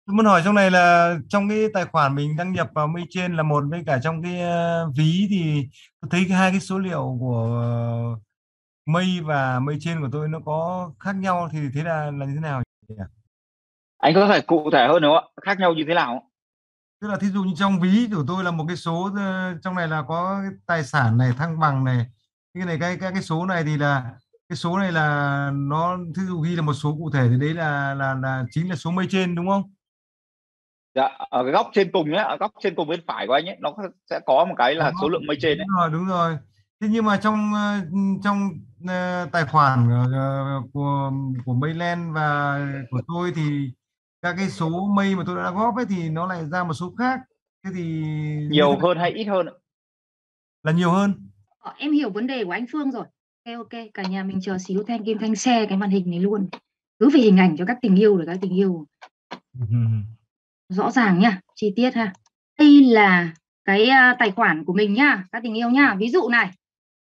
Tôi muốn hỏi trong này là trong cái tài khoản mình đăng nhập vào Mây trên là một với cả trong cái ờ, ví thì tôi thấy cái hai cái số liệu của Mây và Mây trên của tôi nó có khác nhau thì thế là là như thế nào nhỉ? anh có thể cụ thể hơn đúng không ạ khác nhau như thế nào Tức là thí dụ như trong ví của tôi là một cái số ờ, trong này là có cái tài sản này thăng bằng này cái này cái cái cái số này thì là cái số này là nó thí dụ ghi là một số cụ thể thì đấy là là là chính là số mây trên đúng không? dạ ở cái góc trên cùng nhé ở góc trên cùng bên phải của anh ấy nó sẽ có một cái là Đó, số lượng mây trên ấy. Đúng rồi đúng rồi. Thế nhưng mà trong ờ, trong tài khoản ờ, của của Mayland và của tôi thì các cái số mây mà tôi đã góp ấy thì nó lại ra một số khác. Thế thì nhiều thế hơn hay ít hơn ạ? là nhiều hơn. Ờ, em hiểu vấn đề của anh Phương rồi ok ok cả nhà mình chờ xíu thanh kim thanh xe cái màn hình này luôn cứ về hình ảnh cho các tình yêu để các tình yêu rõ ràng nhá chi tiết ha đây là cái à, tài khoản của mình nhá các tình yêu nhá ví dụ này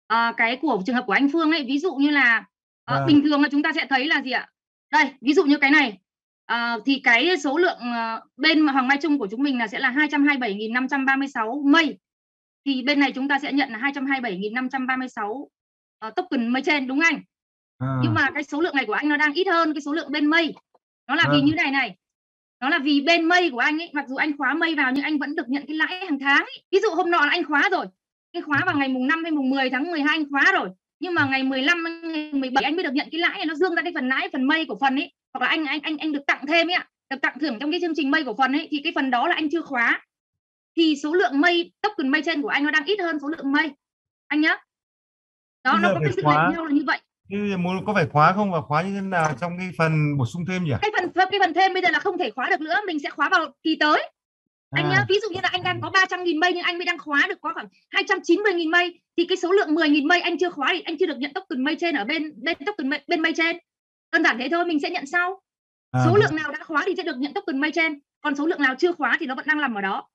à, cái của trường hợp của anh Phương ấy ví dụ như là à, À. bình thường là chúng ta sẽ thấy là gì ạ đây ví dụ như cái này à, thì cái số lượng à, bên Hoàng Mai Trung của chúng mình là sẽ là 227.536 mây thì bên này chúng ta sẽ nhận là 227.536 uh, token mây trên đúng anh À, nhưng mà cái số lượng này của anh nó đang ít hơn cái số lượng bên mây nó là vì Vâng. như này này nó là vì bên mây của anh ấy mặc dù anh khóa mây vào nhưng anh vẫn được nhận cái lãi hàng tháng ấy. ví dụ hôm nọ là anh khóa rồi cái khóa vào ngày mùng 5 hay mùng 10 tháng 12 anh khóa rồi. Nhưng mà ngày 15 ngày 17 anh mới được nhận cái lãi này nó dương ra cái phần lãi phần mây của phần ấy. Hoặc là anh anh anh anh được tặng thêm ấy ạ. Được tặng thưởng trong cái chương trình mây của phần ấy. Thì cái phần đó là anh chưa khóa. Thì số lượng mây token mây trên của anh nó đang ít hơn số lượng mây. Anh nhá. Đó Bây nó có cái sự lệch nhau là như vậy. Thế muốn có phải khóa không và khóa như thế nào trong cái phần bổ sung thêm nhỉ? cái phần cái phần thêm bây giờ là không thể khóa được nữa. Mình sẽ khóa vào kỳ tới anh nhá À, ví dụ như là anh đang có 300.000 mây nhưng anh mới đang khóa được có khoảng 290.000 mây thì cái số lượng 10.000 mây anh chưa khóa thì anh chưa được nhận token mây trên ở bên bên token mây, bên mây trên. Đơn giản thế thôi mình sẽ nhận sau. À, số lượng nào đã khóa thì sẽ được nhận token mây trên còn số lượng nào chưa khóa thì nó vẫn đang nằm ở đó.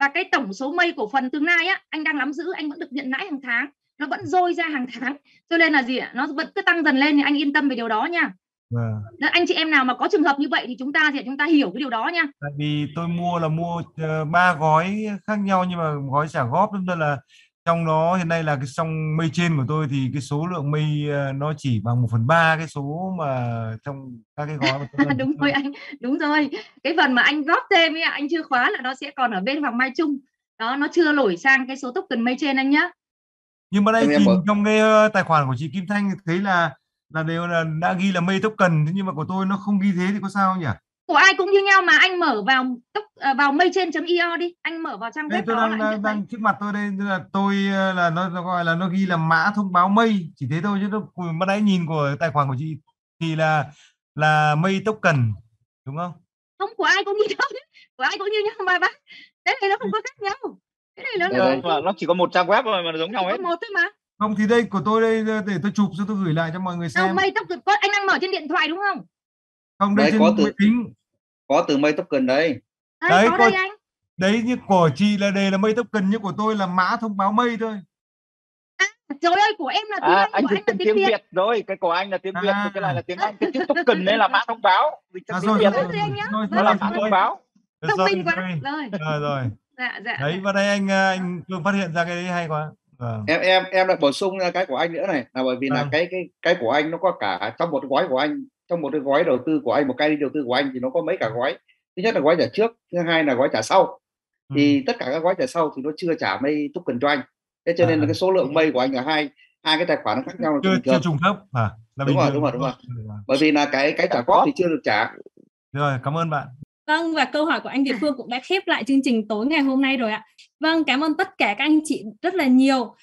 Và cái tổng số mây cổ phần tương lai á anh đang nắm giữ anh vẫn được nhận lãi hàng tháng nó vẫn dôi ra hàng tháng. Cho nên là gì ạ? Nó vẫn cứ tăng dần lên thì anh yên tâm về điều đó nha vâng. Nếu anh chị em nào mà có trường hợp như vậy thì chúng ta thì chúng ta hiểu cái điều đó nha. Tại vì tôi mua là mua ờ, ba gói khác nhau nhưng mà gói trả góp nên là trong đó hiện nay là cái song mây trên của tôi thì cái số lượng mây ờ, nó chỉ bằng một phần ba cái số mà trong các cái gói mà tôi đang đúng rồi anh đúng rồi. Cái phần mà anh góp thêm ấy anh chưa khóa là nó sẽ còn ở bên Hoàng Mai Trung. Đó nó chưa đổi sang cái số token mây trên anh nhá. Nhưng mà đây nhìn trong cái ờ, tài khoản của chị Kim Thanh thấy là là đều là đã ghi là mây token thế nhưng mà của tôi nó không ghi thế thì có sao nhỉ? của ai cũng như nhau mà anh mở vào tốc à, vào mây trên.io đi anh mở vào trang web tôi đó là đang đang, đang trước mặt tôi đây tức là tôi ờ, là nó, nó gọi là nó ghi là mã thông báo mây chỉ thế thôi chứ nó mà nãy nhìn của tài khoản của chị thì là là mây token đúng không? không của ai cũng như nhau của ai cũng như nhau mà bác cái này nó không có khác nhau cái này nó Đây, là. Vâng, nó chỉ có một trang web thôi mà nó giống nhau hết có một thôi mà Không thì đây của tôi đây để tôi chụp rồi tôi gửi lại cho mọi người đâu xem. mây token có anh đang mở trên điện thoại đúng không Không đây Đấy, trên có từ- máy tính. có từ mây token đây đấy, Đấy, có coi- đây anh Đấy như của chị là đề là mây token như của tôi là mã thông báo mây thôi. trời ơi của em là tiếng à Anh anh của anh là tiếng tiếng Việt Việt rồi cái của anh là tiếng Việt À. còn cái này là tiếng Anh cái chữ token đấy là mã thông báo À rồi Việt rồi, nhá. rồi, nó là rồi, mã rồi, thông báo thông rồi, minh quá rồi. rồi Rồi rồi. dạ dạ Đấy và đây anh ờ, anh phát hiện ra cái đấy hay quá. Vâng. em em em lại bổ sung cái của anh nữa này là bởi vì là Vâng. cái cái cái của anh nó có cả trong một gói của anh trong một cái gói đầu tư của anh một cái đi đầu tư của anh thì nó có mấy cả gói thứ nhất là gói trả trước thứ hai là gói trả sau Ừ. thì tất cả các gói trả sau thì nó chưa trả mây token cho anh thế cho nên À. là cái số lượng mây của anh ở hai hai cái tài khoản nó khác nhau là chưa chưa trùng khớp à? Là Đúng bình rồi, thường. đúng rồi, đúng rồi. Rồi. bởi vì là cái cái trả góp thì chưa được trả Rồi, cảm ơn bạn. Vâng và câu hỏi của anh Việt Phương cũng đã khép lại chương trình tối ngày hôm nay rồi ạ. Vâng, cảm ơn tất cả các anh chị rất là nhiều.